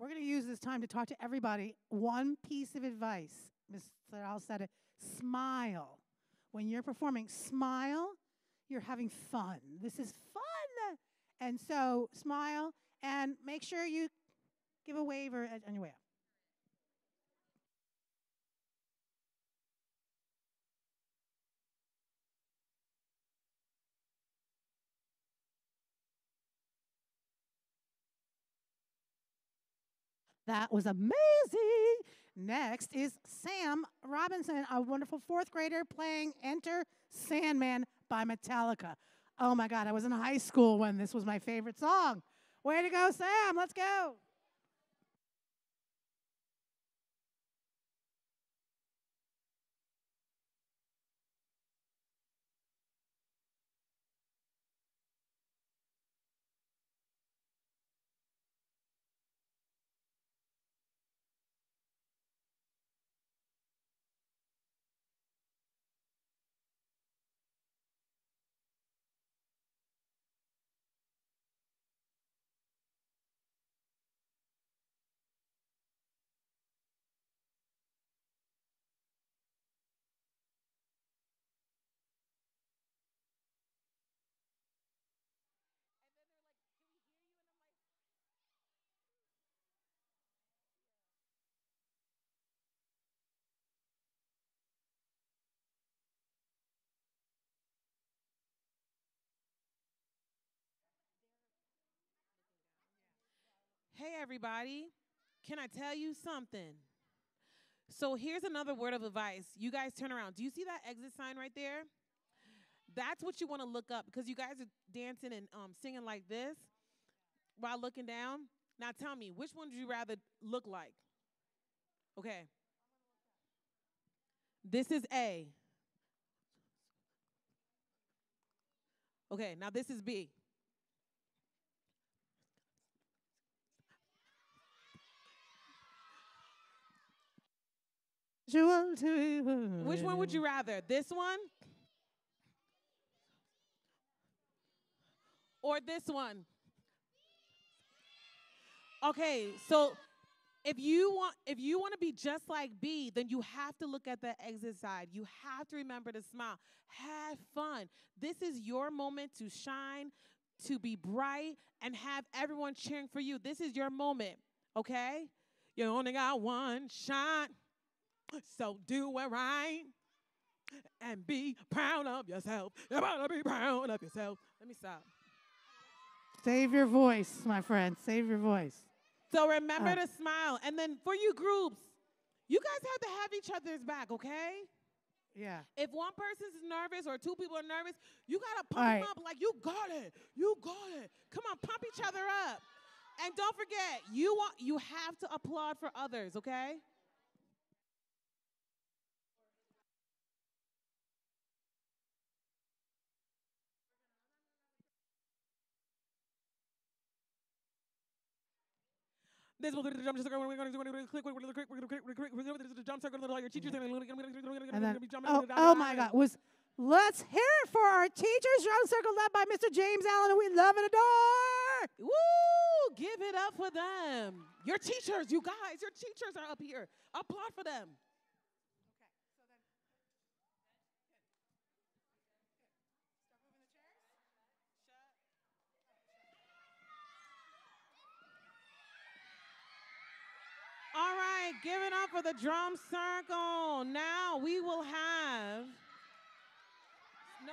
Speaker 4: We're going to use this time to talk to everybody. One piece of advice, Ms. Al said it smile. When you're performing, smile, you're having fun. This is fun. And so smile and make sure you give a wave or on uh, your way up. That was amazing. Next is Sam Robinson, a wonderful fourth grader playing Enter Sandman by Metallica. Oh my God, I was in high school when this was my favorite song. Way to go, Sam. Let's go.
Speaker 8: Hey, everybody. Can I tell you something? So here's another word of advice. You guys turn around. Do you see that exit sign right there? That's what you want to look up because you guys are dancing and um, singing like this while looking down. Now tell me, which one would you rather look like? Okay. This is A. Okay, now this is B. Which one would you rather? This one? Or this one? Okay, so if you want if you want to be just like B, then you have to look at the exit side. You have to remember to smile. Have fun. This is your moment to shine, to be bright and have everyone cheering for you. This is your moment, okay? You only got one shot. So do it right and be proud of yourself. You better be proud of yourself. Let me stop.
Speaker 4: Save your voice, my friend. Save your voice.
Speaker 8: So remember
Speaker 4: Uh.
Speaker 8: to smile. And then for you groups, you guys have to have each other's back, okay?
Speaker 4: Yeah.
Speaker 8: If one person's nervous or two people are nervous, you gotta pump
Speaker 4: All
Speaker 8: them up like you got it. You got it. Come on, pump each other up. And don't forget, you want you have to applaud for others, okay? This will be the jump circle. We're going to click. We're going to click. We're going to click. We're going to click. This jump circle. All your teachers are going
Speaker 4: And then,
Speaker 8: to be jumping.
Speaker 4: oh, oh my God, was let's hear it for our teachers drum circle led by Mr. James Allen, and we love and adore.
Speaker 8: Woo! Give it up for them. Your teachers, you guys, your teachers are up here. Applaud for them. All right, give it up for the drum circle. Now we will have. No.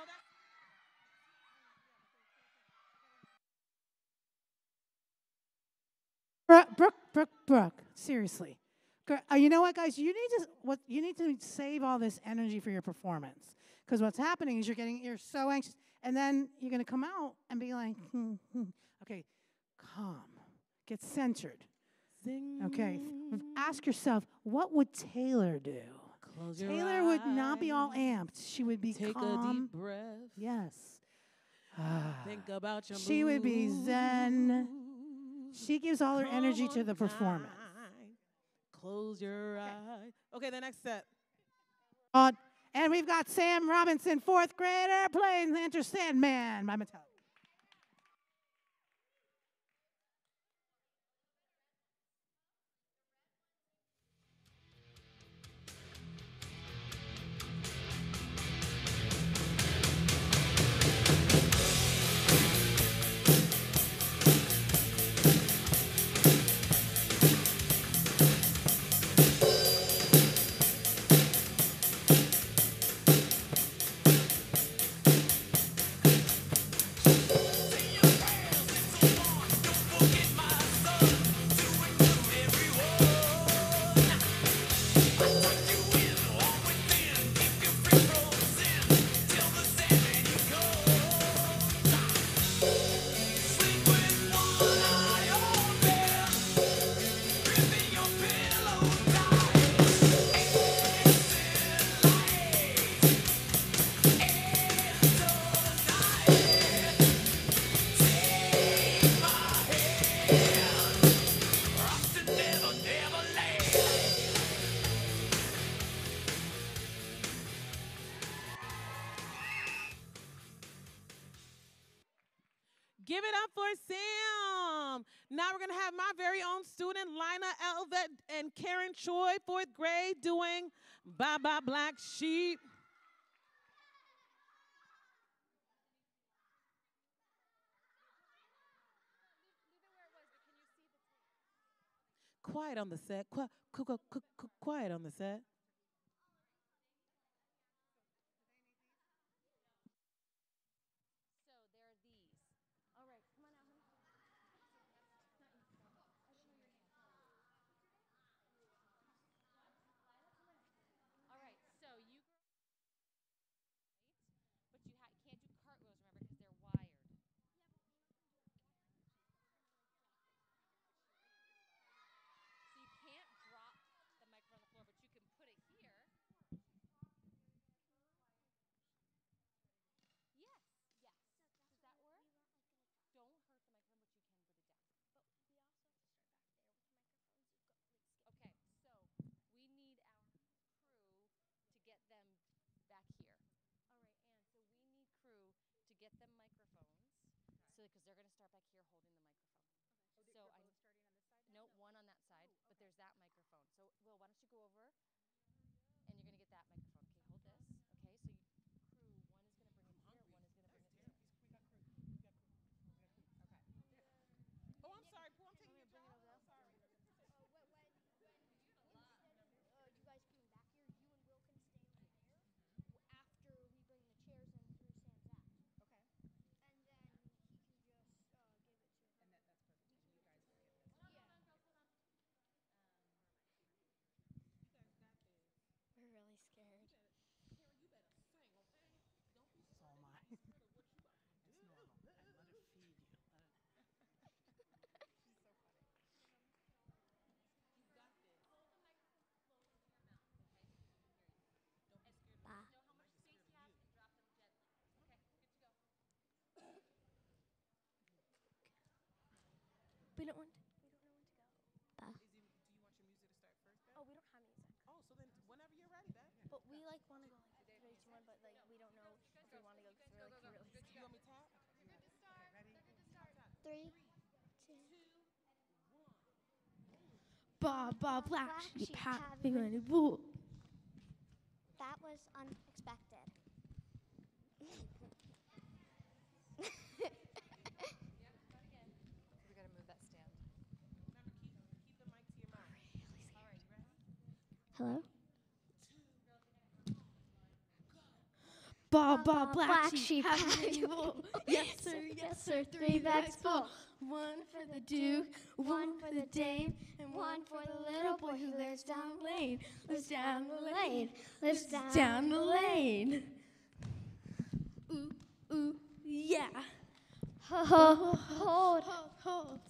Speaker 4: Brooke, Brooke, Brooke, Brooke. Seriously, uh, you know what, guys? You need to what you need to save all this energy for your performance because what's happening is you're getting you're so anxious, and then you're gonna come out and be like, hmm, <laughs> hmm. okay, calm, get centered.
Speaker 8: Zing.
Speaker 4: Okay, ask yourself, what would Taylor do?
Speaker 8: Close your
Speaker 4: Taylor would not be all amped. She would be
Speaker 8: Take
Speaker 4: calm.
Speaker 8: a deep breath.
Speaker 4: Yes. <sighs>
Speaker 8: Think about your
Speaker 4: She would be zen. She gives all her energy to the performance.
Speaker 8: Close your eyes. Okay, the next set.
Speaker 4: On- And we've got Sam Robinson, fourth grader, playing Enter Sandman by Metallica.
Speaker 8: Now we're going to have my very own student, Lina Elvet and Karen Choi, fourth grade, doing Bye Bye Black Sheep. Quiet on the set. Qui- qui- qui- quiet on the set.
Speaker 5: So there are these. All right, come on out, honey. All right, so you girls, right? But you ha- can't do cartwheels, remember, because they're wired. So you can't drop the microphone on the floor, but you can put it here. Yes, yes. Does that work? Don't hurt the microphone, but you can put it down. Okay, so we need our crew to get them back here. All right, and so we need crew to get them microphones, so because they're gonna start back here holding the microphone. so I no one on that side, but there's that microphone. So Will, why don't you go over, and you're gonna get that microphone. Okay, hold this. Okay, so you, crew one is gonna bring it here, one is gonna bring it here.
Speaker 8: Oh, I'm sorry, Pooh. I'm taking your job. I'm sorry.
Speaker 12: Uh, you guys coming back here, you and Will can stay right there after we bring the chairs in through Sam's act. Okay. And then he can just uh, give it to her. And that, that's perfect. You guys will get this. Yeah. We're really scared.
Speaker 4: It's all mine. It's normal. Let it feed you. Let it-
Speaker 12: We don't want. We don't know when to go. Ah.
Speaker 8: do you want your music to start first?
Speaker 12: Oh, we don't have music.
Speaker 8: Oh, so then whenever you're ready, then.
Speaker 12: But we like want to go like three, two, one. But like we don't know if we want to go because we're like really scared.
Speaker 8: You want me to tap?
Speaker 12: Three, two. Ba ba black sheep having a boo. That was unexpected.
Speaker 5: We gotta move that stand.
Speaker 8: Remember, keep, keep the mic to your mouth. All right, you ready?
Speaker 12: Hello. Ba ba black, sheep a boo. <laughs> yes sir, yes sir. Three bags full. One for the duke, one for the dame, and one for the little boy who lives down the lane. Lives down the lane. Lives down the lane. Ooh, ooh, yeah. Hold, hold, hold.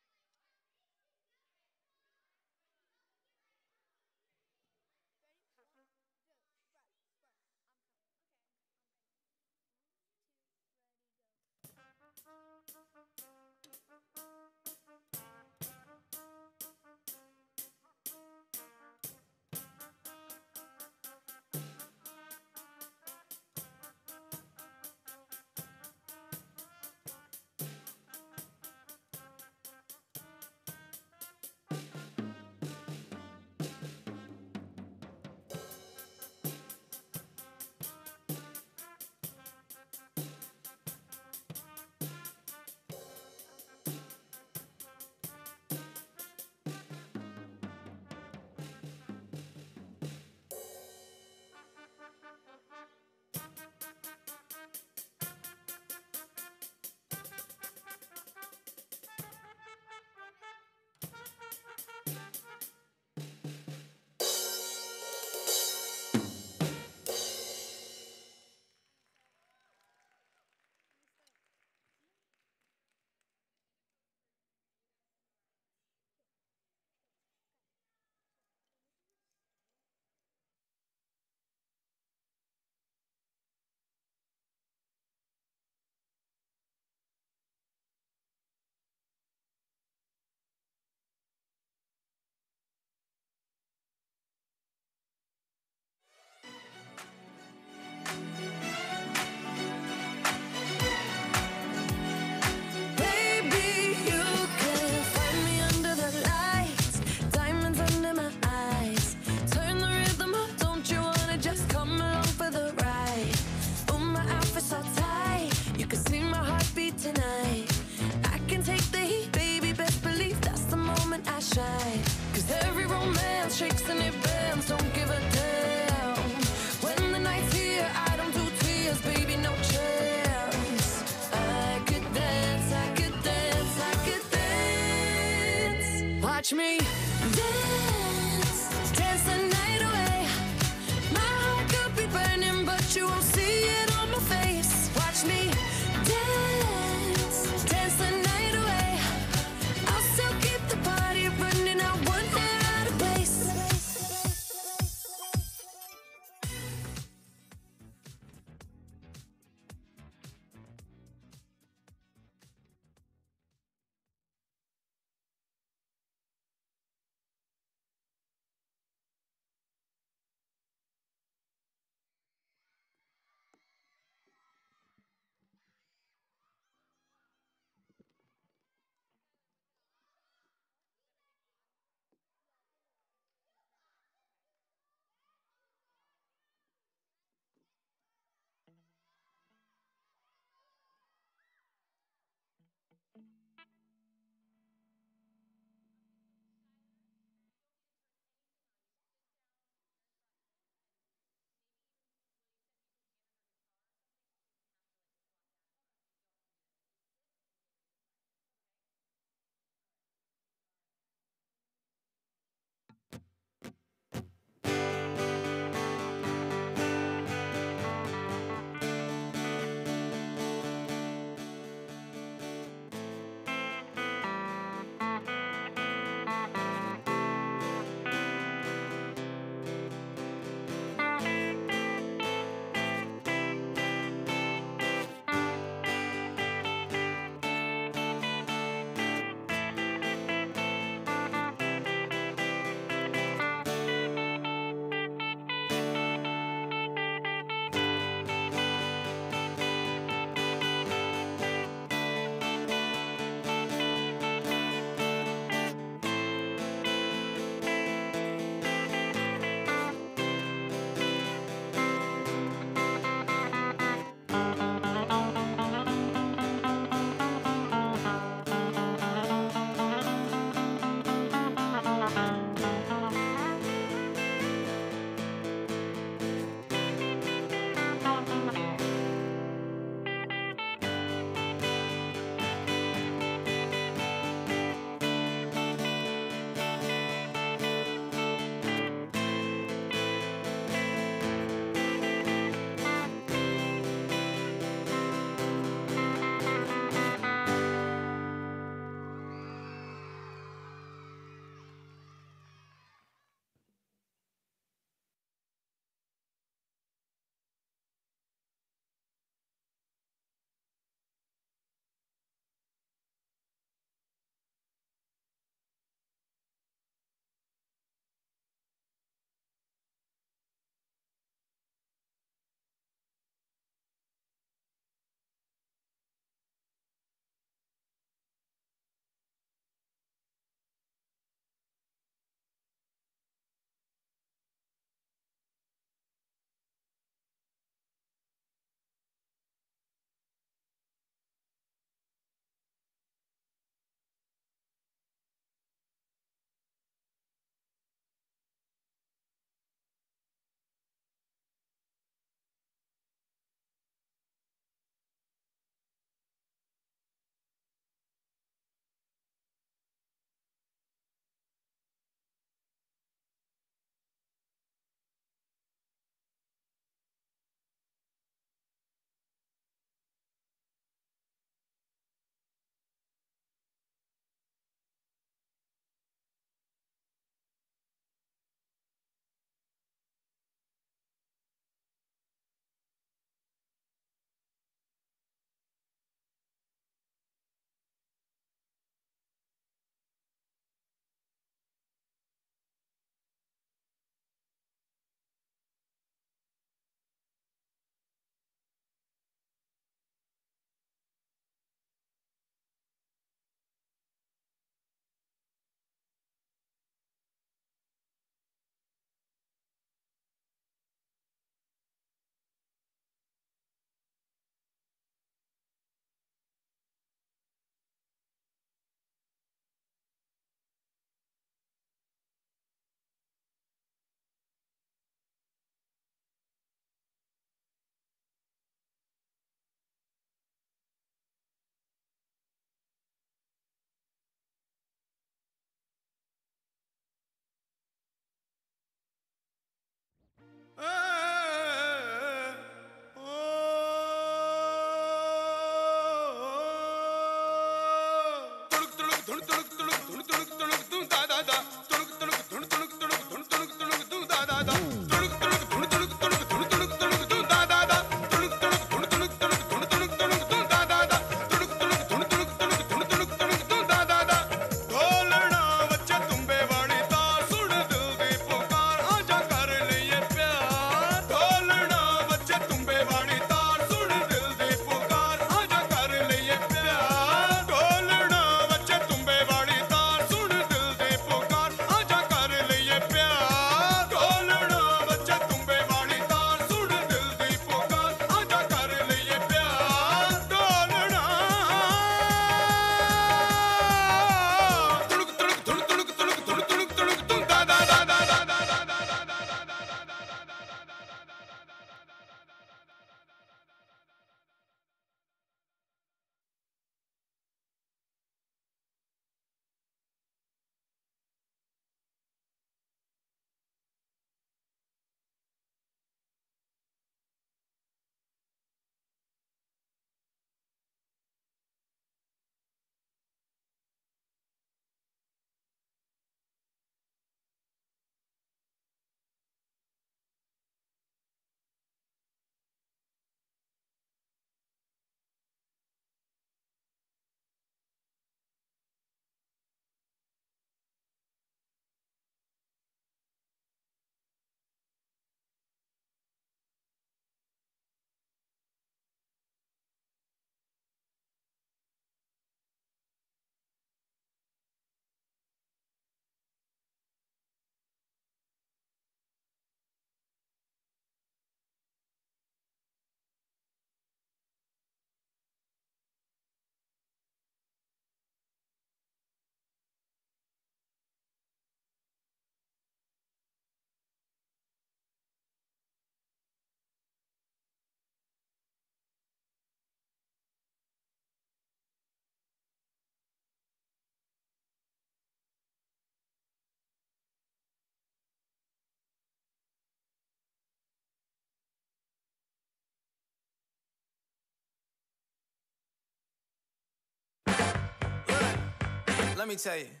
Speaker 11: Let me tell you.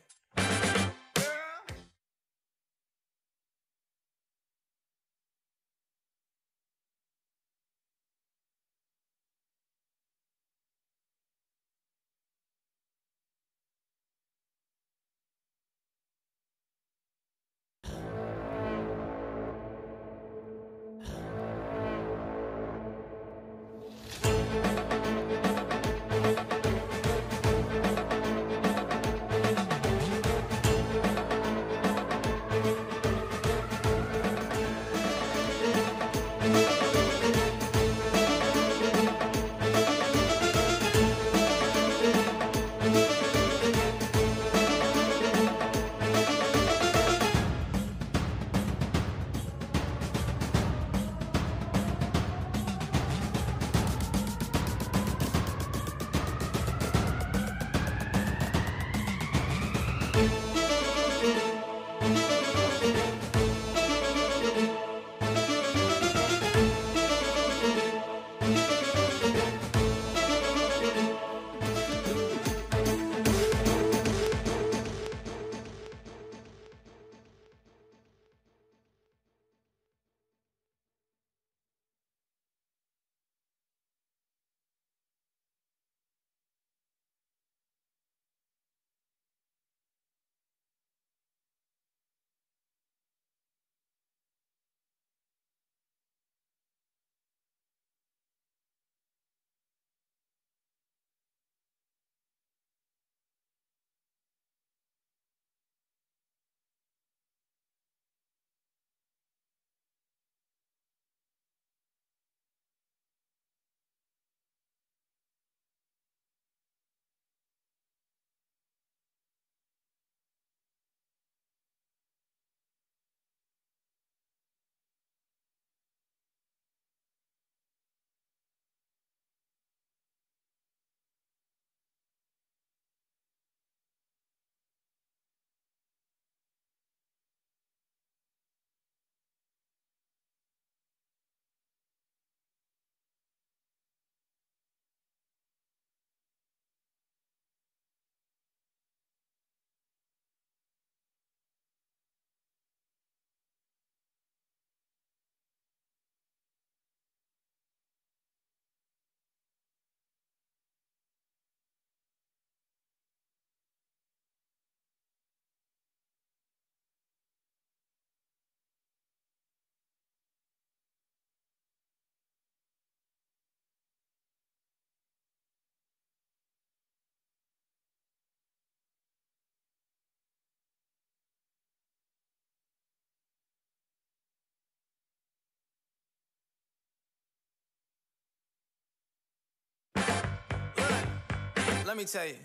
Speaker 11: Let me tell you.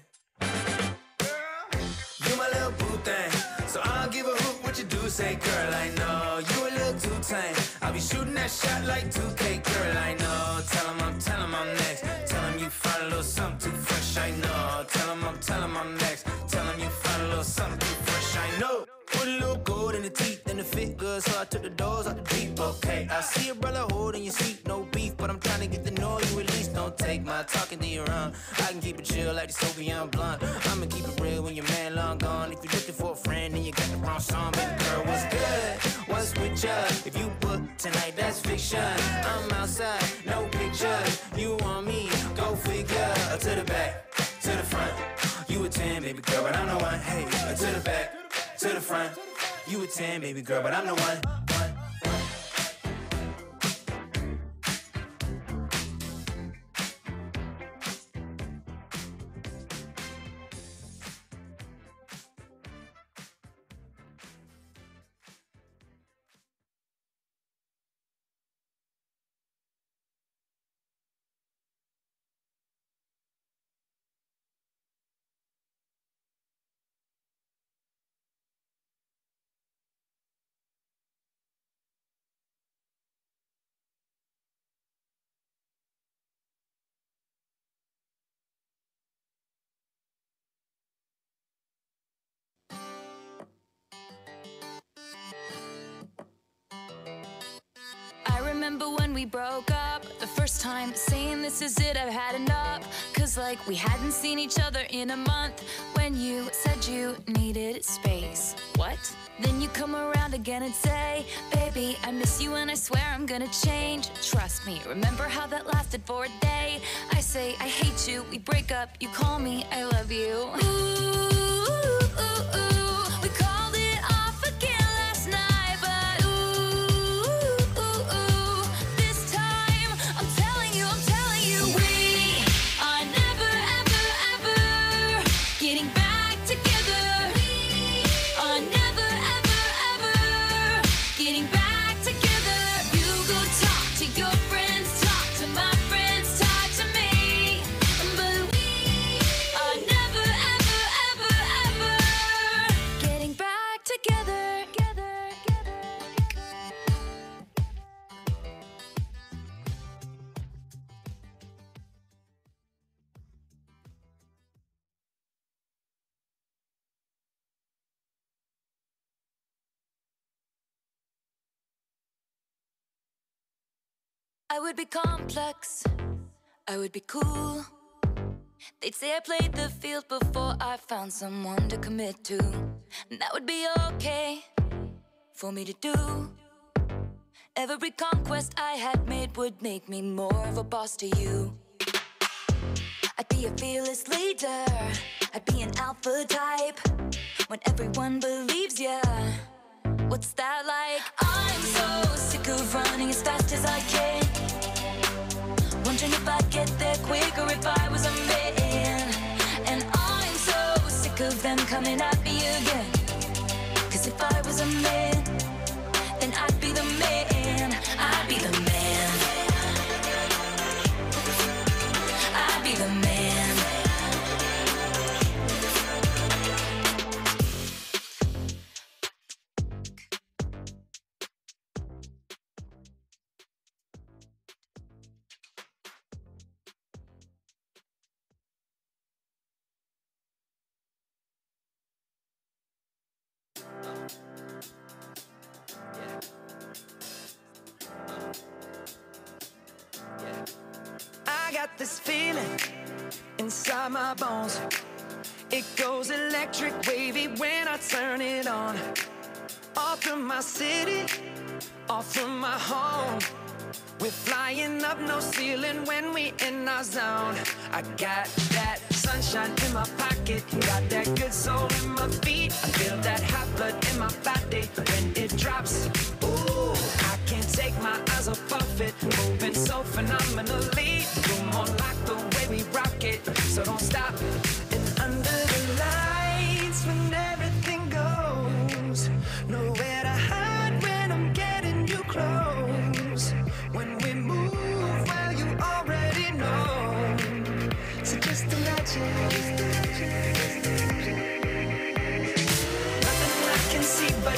Speaker 11: Girl, You my little boo thing. So I don't give a hoot what you do, say, girl, I know you a little too tame. I'll be shooting that shot like 2K, girl, I know. Tell him I'm, tell I'm next. Tell him you find a little something too fresh, I know. Tell him I'm, tell I'm next. Tell him you find a little something too fresh, I know. Put a little gold in the teeth and the fit good, so I took the doors out the deep. Okay, I see a brother holding your seat, no beef, but I'm trying to get the know you at least. Don't take my talking to your own. I can keep it chill like the Soviet blunt. I'ma keep it real when your man long gone. If you're looking for a friend and you got the wrong song, baby girl, what's good? What's with ya? If you book tonight, that's fiction. I'm outside, no pictures. You want me? Go figure. To the back, to the front. You a 10, baby girl, but I'm the one. Hey, to the back, to the front. You a 10, baby girl, but I'm the one.
Speaker 13: I broke up the first time, saying this is it, I've had enough. Cause like we hadn't seen each other in a month when you said you needed space. What? Then you come around again and say, Baby, I miss you and I swear I'm gonna change. Trust me, remember how that lasted for a day? I say, I hate you, we break up, you call me, I love you. Ooh, I would be complex. I would be cool. They'd say I played the field before I found someone to commit to. And that would be okay for me to do. Every conquest I had made would make me more of a boss to you. I'd be a fearless leader. I'd be an alpha type. When everyone believes ya. What's that like? I'm so sick of running as fast as I can. Wondering if I'd get there quicker if I was a man. And I'm so sick of them coming at me again. Cause if I was a man,
Speaker 10: my city, off from my home. We're flying up no ceiling when we in our zone. I got that sunshine in my pocket, got that good soul in my feet. I feel that hot blood in my body when it drops. Ooh, I can't take my eyes off of it, moving so phenomenally. Come on, like the way we rock it, so don't stop.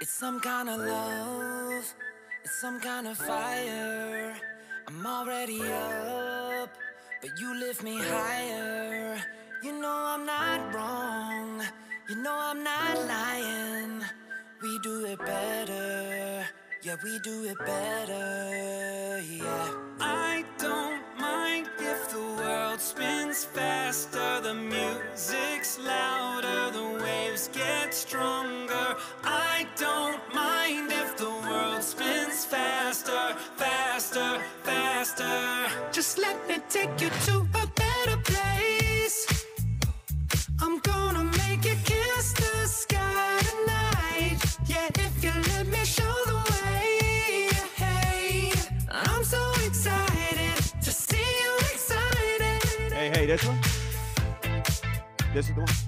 Speaker 10: It's some kind of love, it's some kind of fire. I'm already up, but you lift me higher. You know I'm not wrong, you know I'm not lying. We do it better, yeah, we do it better, yeah. I don't mind if the world spins faster, the music's louder, the waves get stronger. Don't mind if the world spins faster, faster, faster. Just let me take you to a better place. I'm gonna make you kiss the sky tonight. Yeah, if you let me show the way. Hey, I'm so excited to see you excited.
Speaker 6: Hey, hey, this one? This is the one?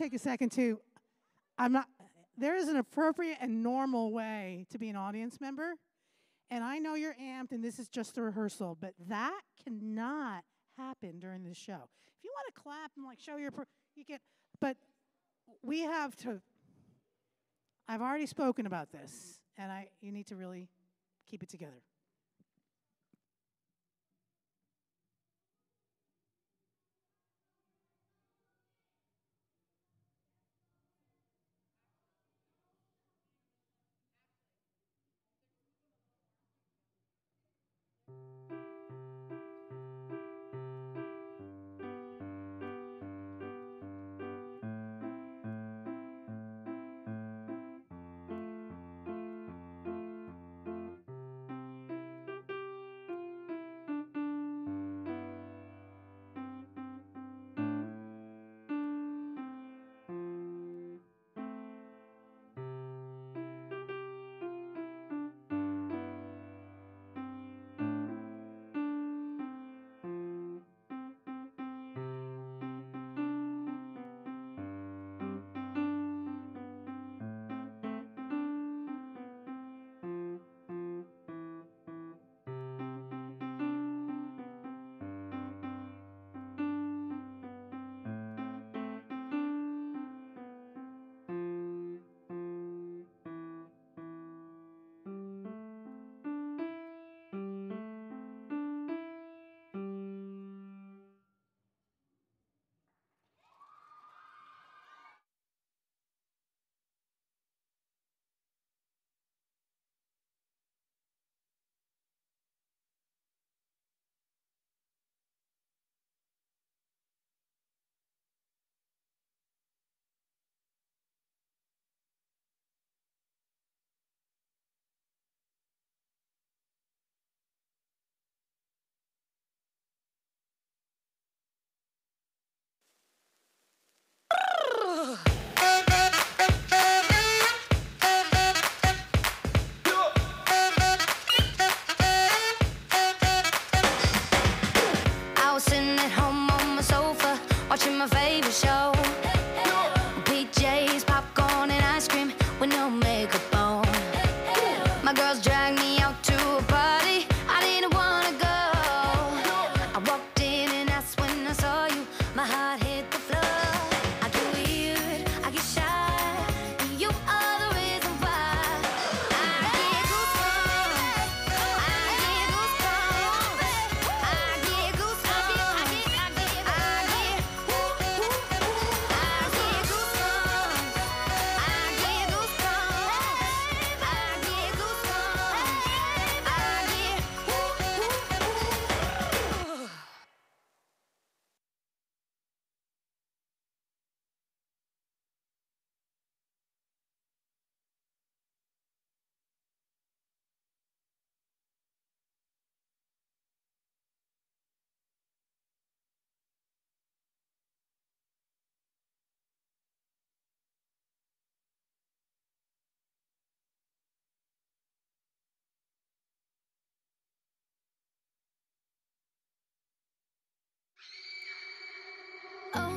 Speaker 4: take a second to. I'm not. There is an appropriate and normal way to be an audience member, and I know you're amped, and this is just a rehearsal, but that cannot happen during the show. If you want to clap and like show your, you can. But we have to. I've already spoken about this, and I you need to really keep it together.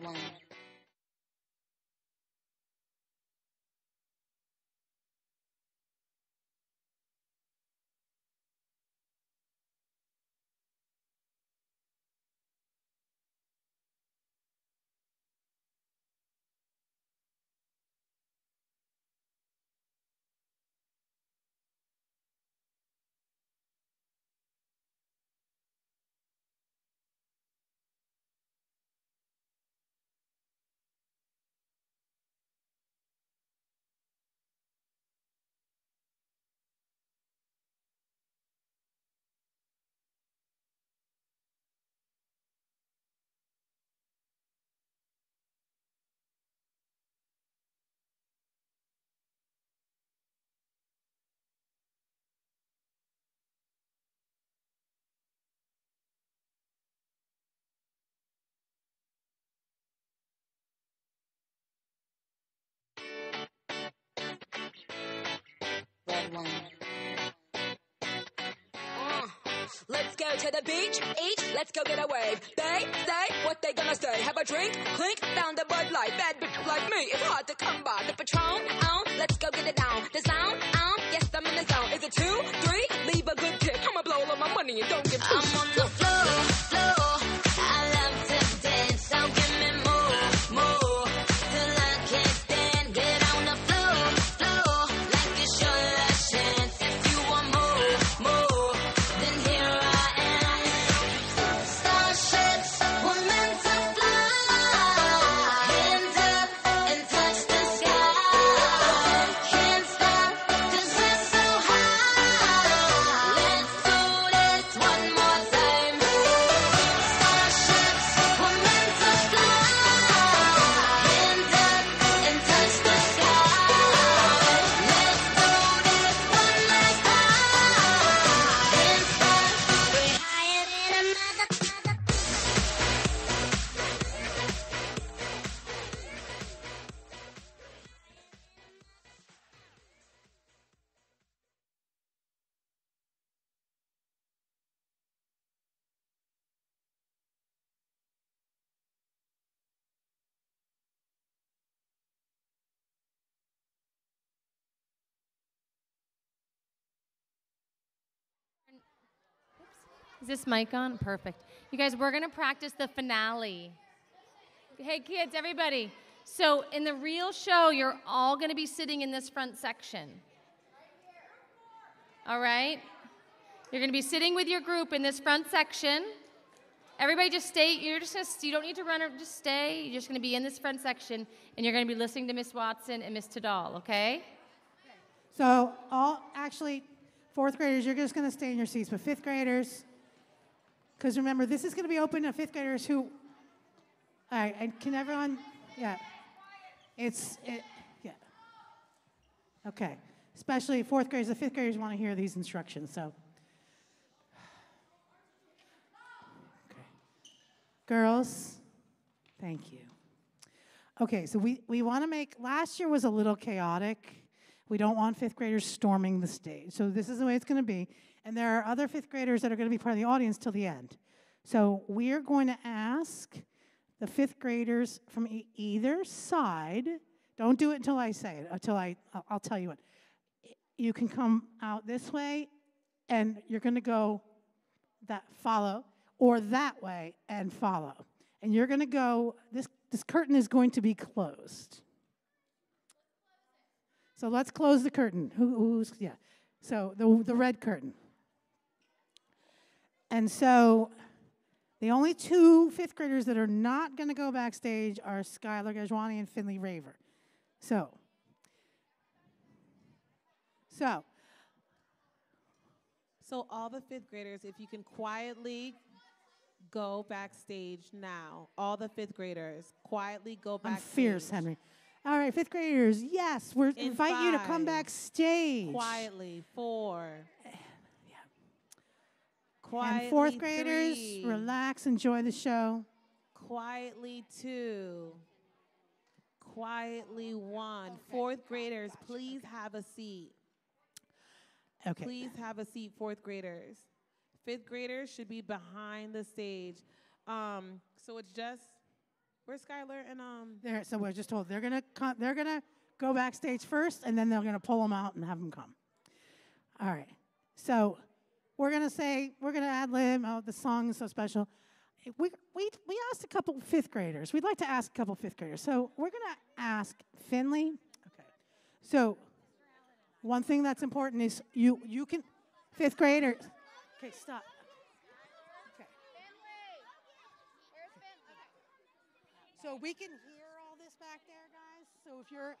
Speaker 13: alone. Uh, Let's go to the beach, eat, let's go get a wave. They say what they gonna say. Have a drink, clink, found a Bud Light. Bad bitch like me, it's hard to come by. The Patron, on, let's go get it down. The sound, on, yes I'm in the zone. Is it two, three? Leave
Speaker 14: Is this mic on? Perfect. You guys, we're going to practice the finale. Hey, kids, everybody. So, in the real show, you're all going to be sitting in this front section. All right? You're going to be sitting with your group in this front section. Everybody just stay. You're just gonna, you don't need to run or just stay. You're just going to be in this front section and you're going to be listening to Miss Watson and Miss Tadal, okay?
Speaker 4: So, all actually, fourth graders, you're just going to stay in your seats, but fifth graders, because remember, this is going to be open to fifth graders who. All right, and can everyone? Yeah. It's it, yeah. Okay. Especially fourth graders, the fifth graders want to hear these instructions. So. Okay. Girls, thank you. Okay, so we, we want to make, last year was a little chaotic. We don't want fifth graders storming the stage. So this is the way it's going to be. And there are other fifth graders that are going to be part of the audience till the end. So we're going to ask the fifth graders from e- either side. Don't do it until I say it, until I, I'll- tell you what. You can come out this way, and you're going to go that follow, or that way and follow. And you're going to go, this, this curtain is going to be closed. So let's close the curtain. Who, who's, yeah. So the, the red curtain. And so the only two fifth graders that are not going to go backstage are Skylar Gajwani and Finley Raver. So, so
Speaker 8: So all the fifth graders, if you can quietly go backstage now, all the fifth graders, quietly go backstage.
Speaker 4: I'm fierce, Henry. All right, fifth graders, yes, we
Speaker 8: In
Speaker 4: invite you to come
Speaker 8: five.
Speaker 4: backstage.
Speaker 8: Quietly, four. Quietly,
Speaker 4: and fourth graders,
Speaker 8: three.
Speaker 4: relax, enjoy the show.
Speaker 8: Quietly, two. Quietly, one. Fourth graders, please have a seat.
Speaker 4: Okay.
Speaker 8: Please have a seat, fourth graders. Fifth graders should be behind the stage. Um, so it's just, Where's Skylar and um?
Speaker 4: There, so we're just told they're gonna come, they're gonna go backstage first, and then they're gonna pull them out and have them come. All right. So we're gonna say we're gonna ad lib. Oh, the song is so special. We we we asked a couple fifth graders. We'd like to ask a couple fifth graders. So we're gonna ask Finley. Okay. So one thing that's important is you you can fifth graders. Okay, stop. Okay. So we can hear all this back there, guys. So if you're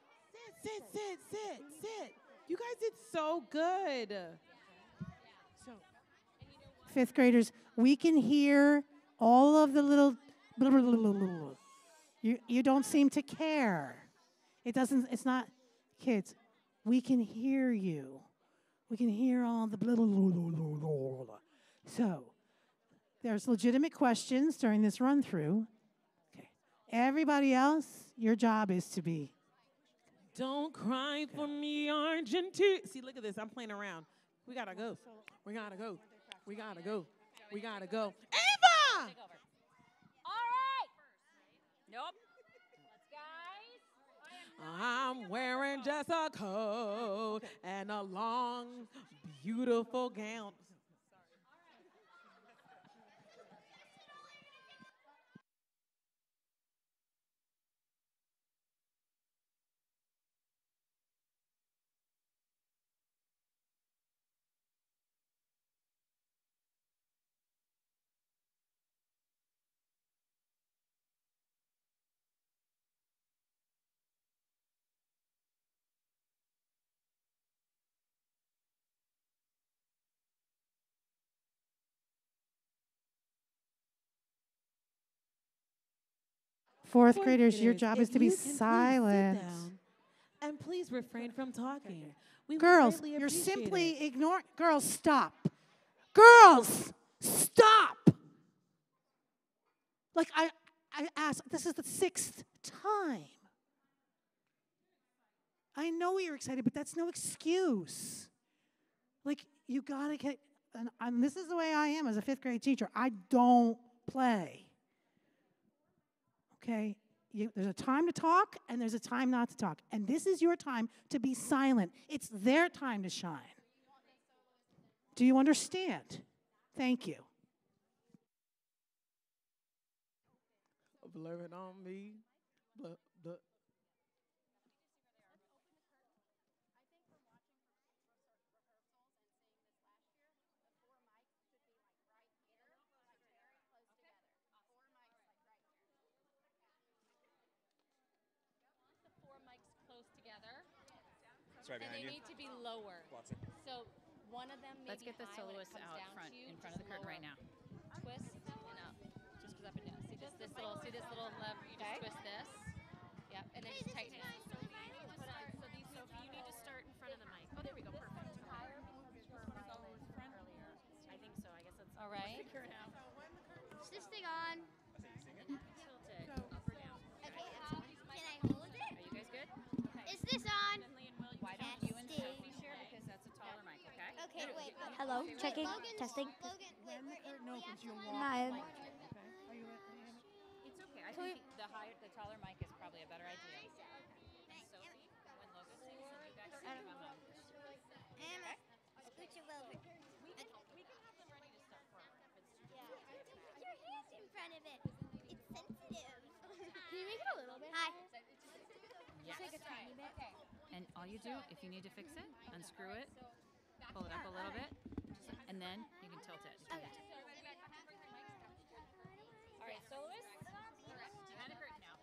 Speaker 8: Sit, sit, sit, sit. Sit. You guys did so good.
Speaker 4: Fifth graders, we can hear all of the little. blah, blah, blah. You you don't seem to care. It doesn't. It's not, kids. We can hear you. We can hear all the blah, blah, blah, blah, blah. So there's legitimate questions during this run through. Okay. Everybody else, your job is to be
Speaker 8: Don't cry for me, Argentina. See, look at this. I'm playing around. We gotta go. We gotta go. We gotta go. We gotta go. Ava!
Speaker 5: All right. Nope. Guys.
Speaker 8: I'm wearing just a coat and a long, beautiful gown.
Speaker 4: Fourth,
Speaker 8: Fourth
Speaker 4: graders. Your job is to be
Speaker 8: you can please sit
Speaker 4: silent.
Speaker 8: And please refrain from talking. We
Speaker 4: Girls, you're simply
Speaker 8: it.
Speaker 4: ignoring. Girls, stop. Girls, stop. Like I, I asked. This is the sixth time. I know you're excited, but that's no excuse. Like you gotta get. And, and this is the way I am as a fifth grade teacher. I don't play. Okay? You, there's a time to talk and there's a time not to talk. And this is your time to be silent. It's their time to shine. Do you understand? Thank you.
Speaker 8: Blur it on me blah.
Speaker 5: The four mics close together.
Speaker 2: It's right
Speaker 5: and
Speaker 2: behind
Speaker 5: they
Speaker 2: you.
Speaker 5: need to be lower.
Speaker 2: Watson.
Speaker 5: So one of them may
Speaker 15: Let's
Speaker 5: be
Speaker 15: get the
Speaker 5: high when it
Speaker 15: soloists
Speaker 5: comes
Speaker 15: out
Speaker 5: down
Speaker 15: front
Speaker 5: you,
Speaker 15: in front of the curtain right now.
Speaker 5: Twist and up. Just goes up and down. See just this little see this little lever you just twist this. Yep. And then just tighten it.
Speaker 15: So these, Sophie, you need to start in front of the mic. Oh, there we go. Perfect. I think so. I guess that's
Speaker 5: All right.
Speaker 15: Figure it out.
Speaker 9: Is this thing on?
Speaker 15: Tilt it up or down.
Speaker 9: Okay, um, can I hold it?
Speaker 15: Are you guys good?
Speaker 9: Is this on?
Speaker 15: Why don't you and Sophie share because that's a taller mic, okay?
Speaker 9: Okay, wait. wait.
Speaker 16: Hello,
Speaker 9: Wait,
Speaker 16: checking,
Speaker 9: Logan,
Speaker 16: testing.
Speaker 9: Logan, wait, wait, wait, we have to
Speaker 16: My-
Speaker 15: It's okay. I think the higher, the taller mic is probably a better idea. And Sophie, when Logan sings, then you guys sing on the.
Speaker 9: Emma, scooch a little.
Speaker 15: We can, we can have them ready to start first. if it's too
Speaker 9: Yeah. Put your hands in front of it. It's sensitive. Can you make it a little bit? Hi.
Speaker 15: Yes.
Speaker 9: Just like a tiny bit.
Speaker 15: And all you do, if you need to fix it, unscrew it, pull it up a little bit, and then you can tilt it.
Speaker 9: Okay.
Speaker 15: All right, soloists. Correct. Behind the curtain now.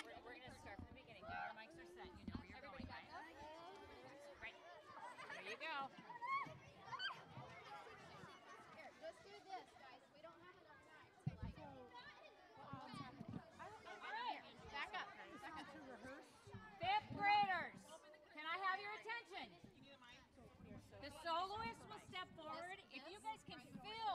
Speaker 15: We're, we're gonna start from the beginning. Now our mics are set. You know where you're going, right? Right. There you go.
Speaker 9: Here, just do this, guys. We don't have enough time.
Speaker 15: All right. Back up. Back up. Fifth graders, can I have your attention? The soloist will step forward. If you guys can fill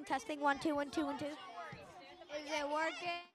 Speaker 9: Testing one, two, one, two, one, two. Is it working?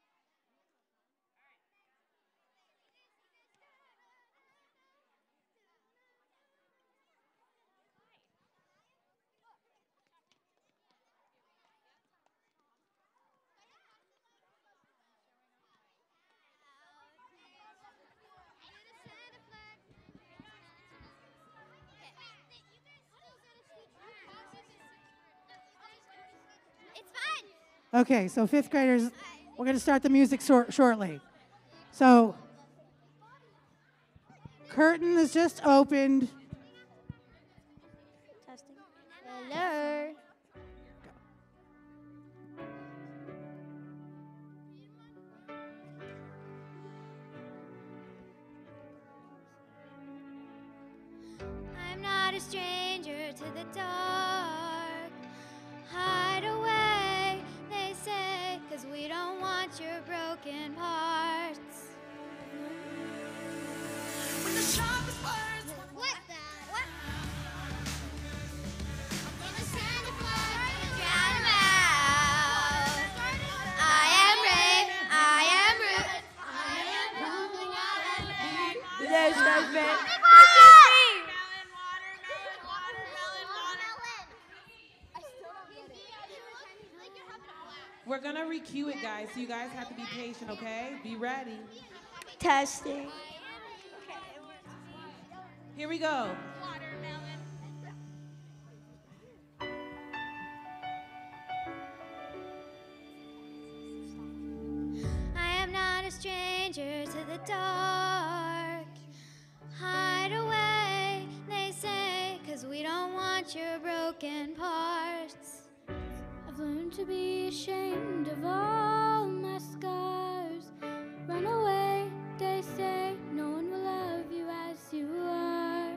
Speaker 4: Okay, so fifth graders, we're going to start the music sor- shortly. So, curtain is just opened.
Speaker 9: Testing. Hello. I'm not a stranger to the dark.
Speaker 8: We're gonna recue it, guys. So you guys have to be patient, okay? Be ready.
Speaker 9: Testing.
Speaker 8: Here we go.
Speaker 9: I am not a stranger to the dark. Hide away, they say, cause we don't want your broken parts. I've learned to be ashamed of all my scars. Run away, they say, no one will love you as you are.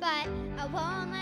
Speaker 9: But I won't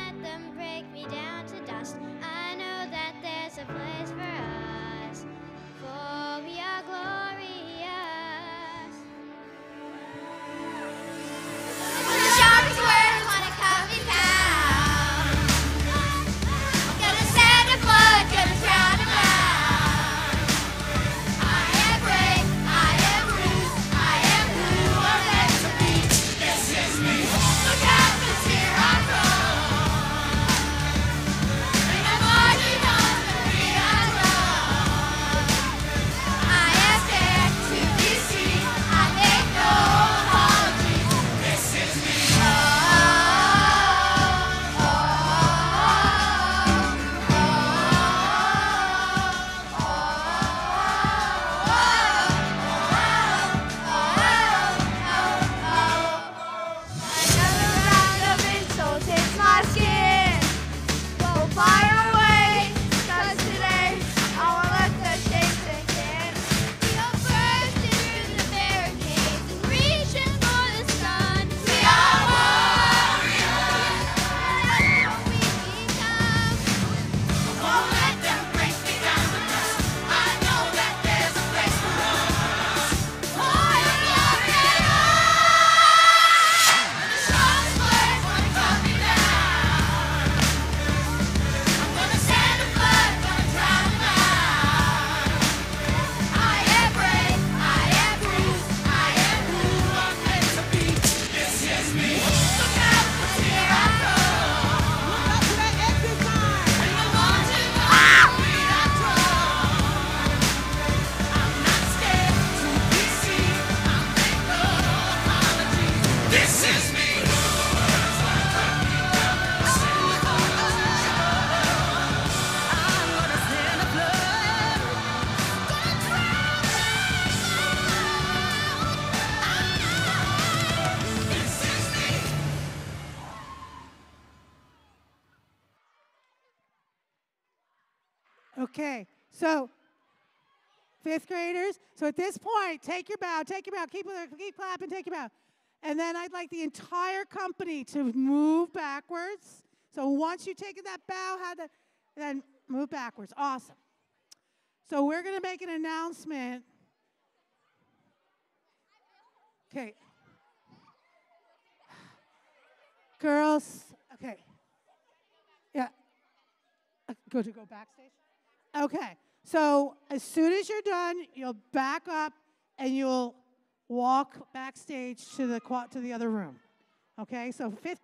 Speaker 4: fifth graders. So at this point, take your bow, take your bow, keep, keep clapping, take your bow. And then I'd like the entire company to move backwards. So once you've taken that bow, have the, then move backwards. Awesome. So we're going to make an announcement. Okay. Girls, okay. Yeah. Uh, Go to go backstage? Okay. So as soon as you're done, you'll back up and you'll walk backstage to the to the other room. Okay. So fifth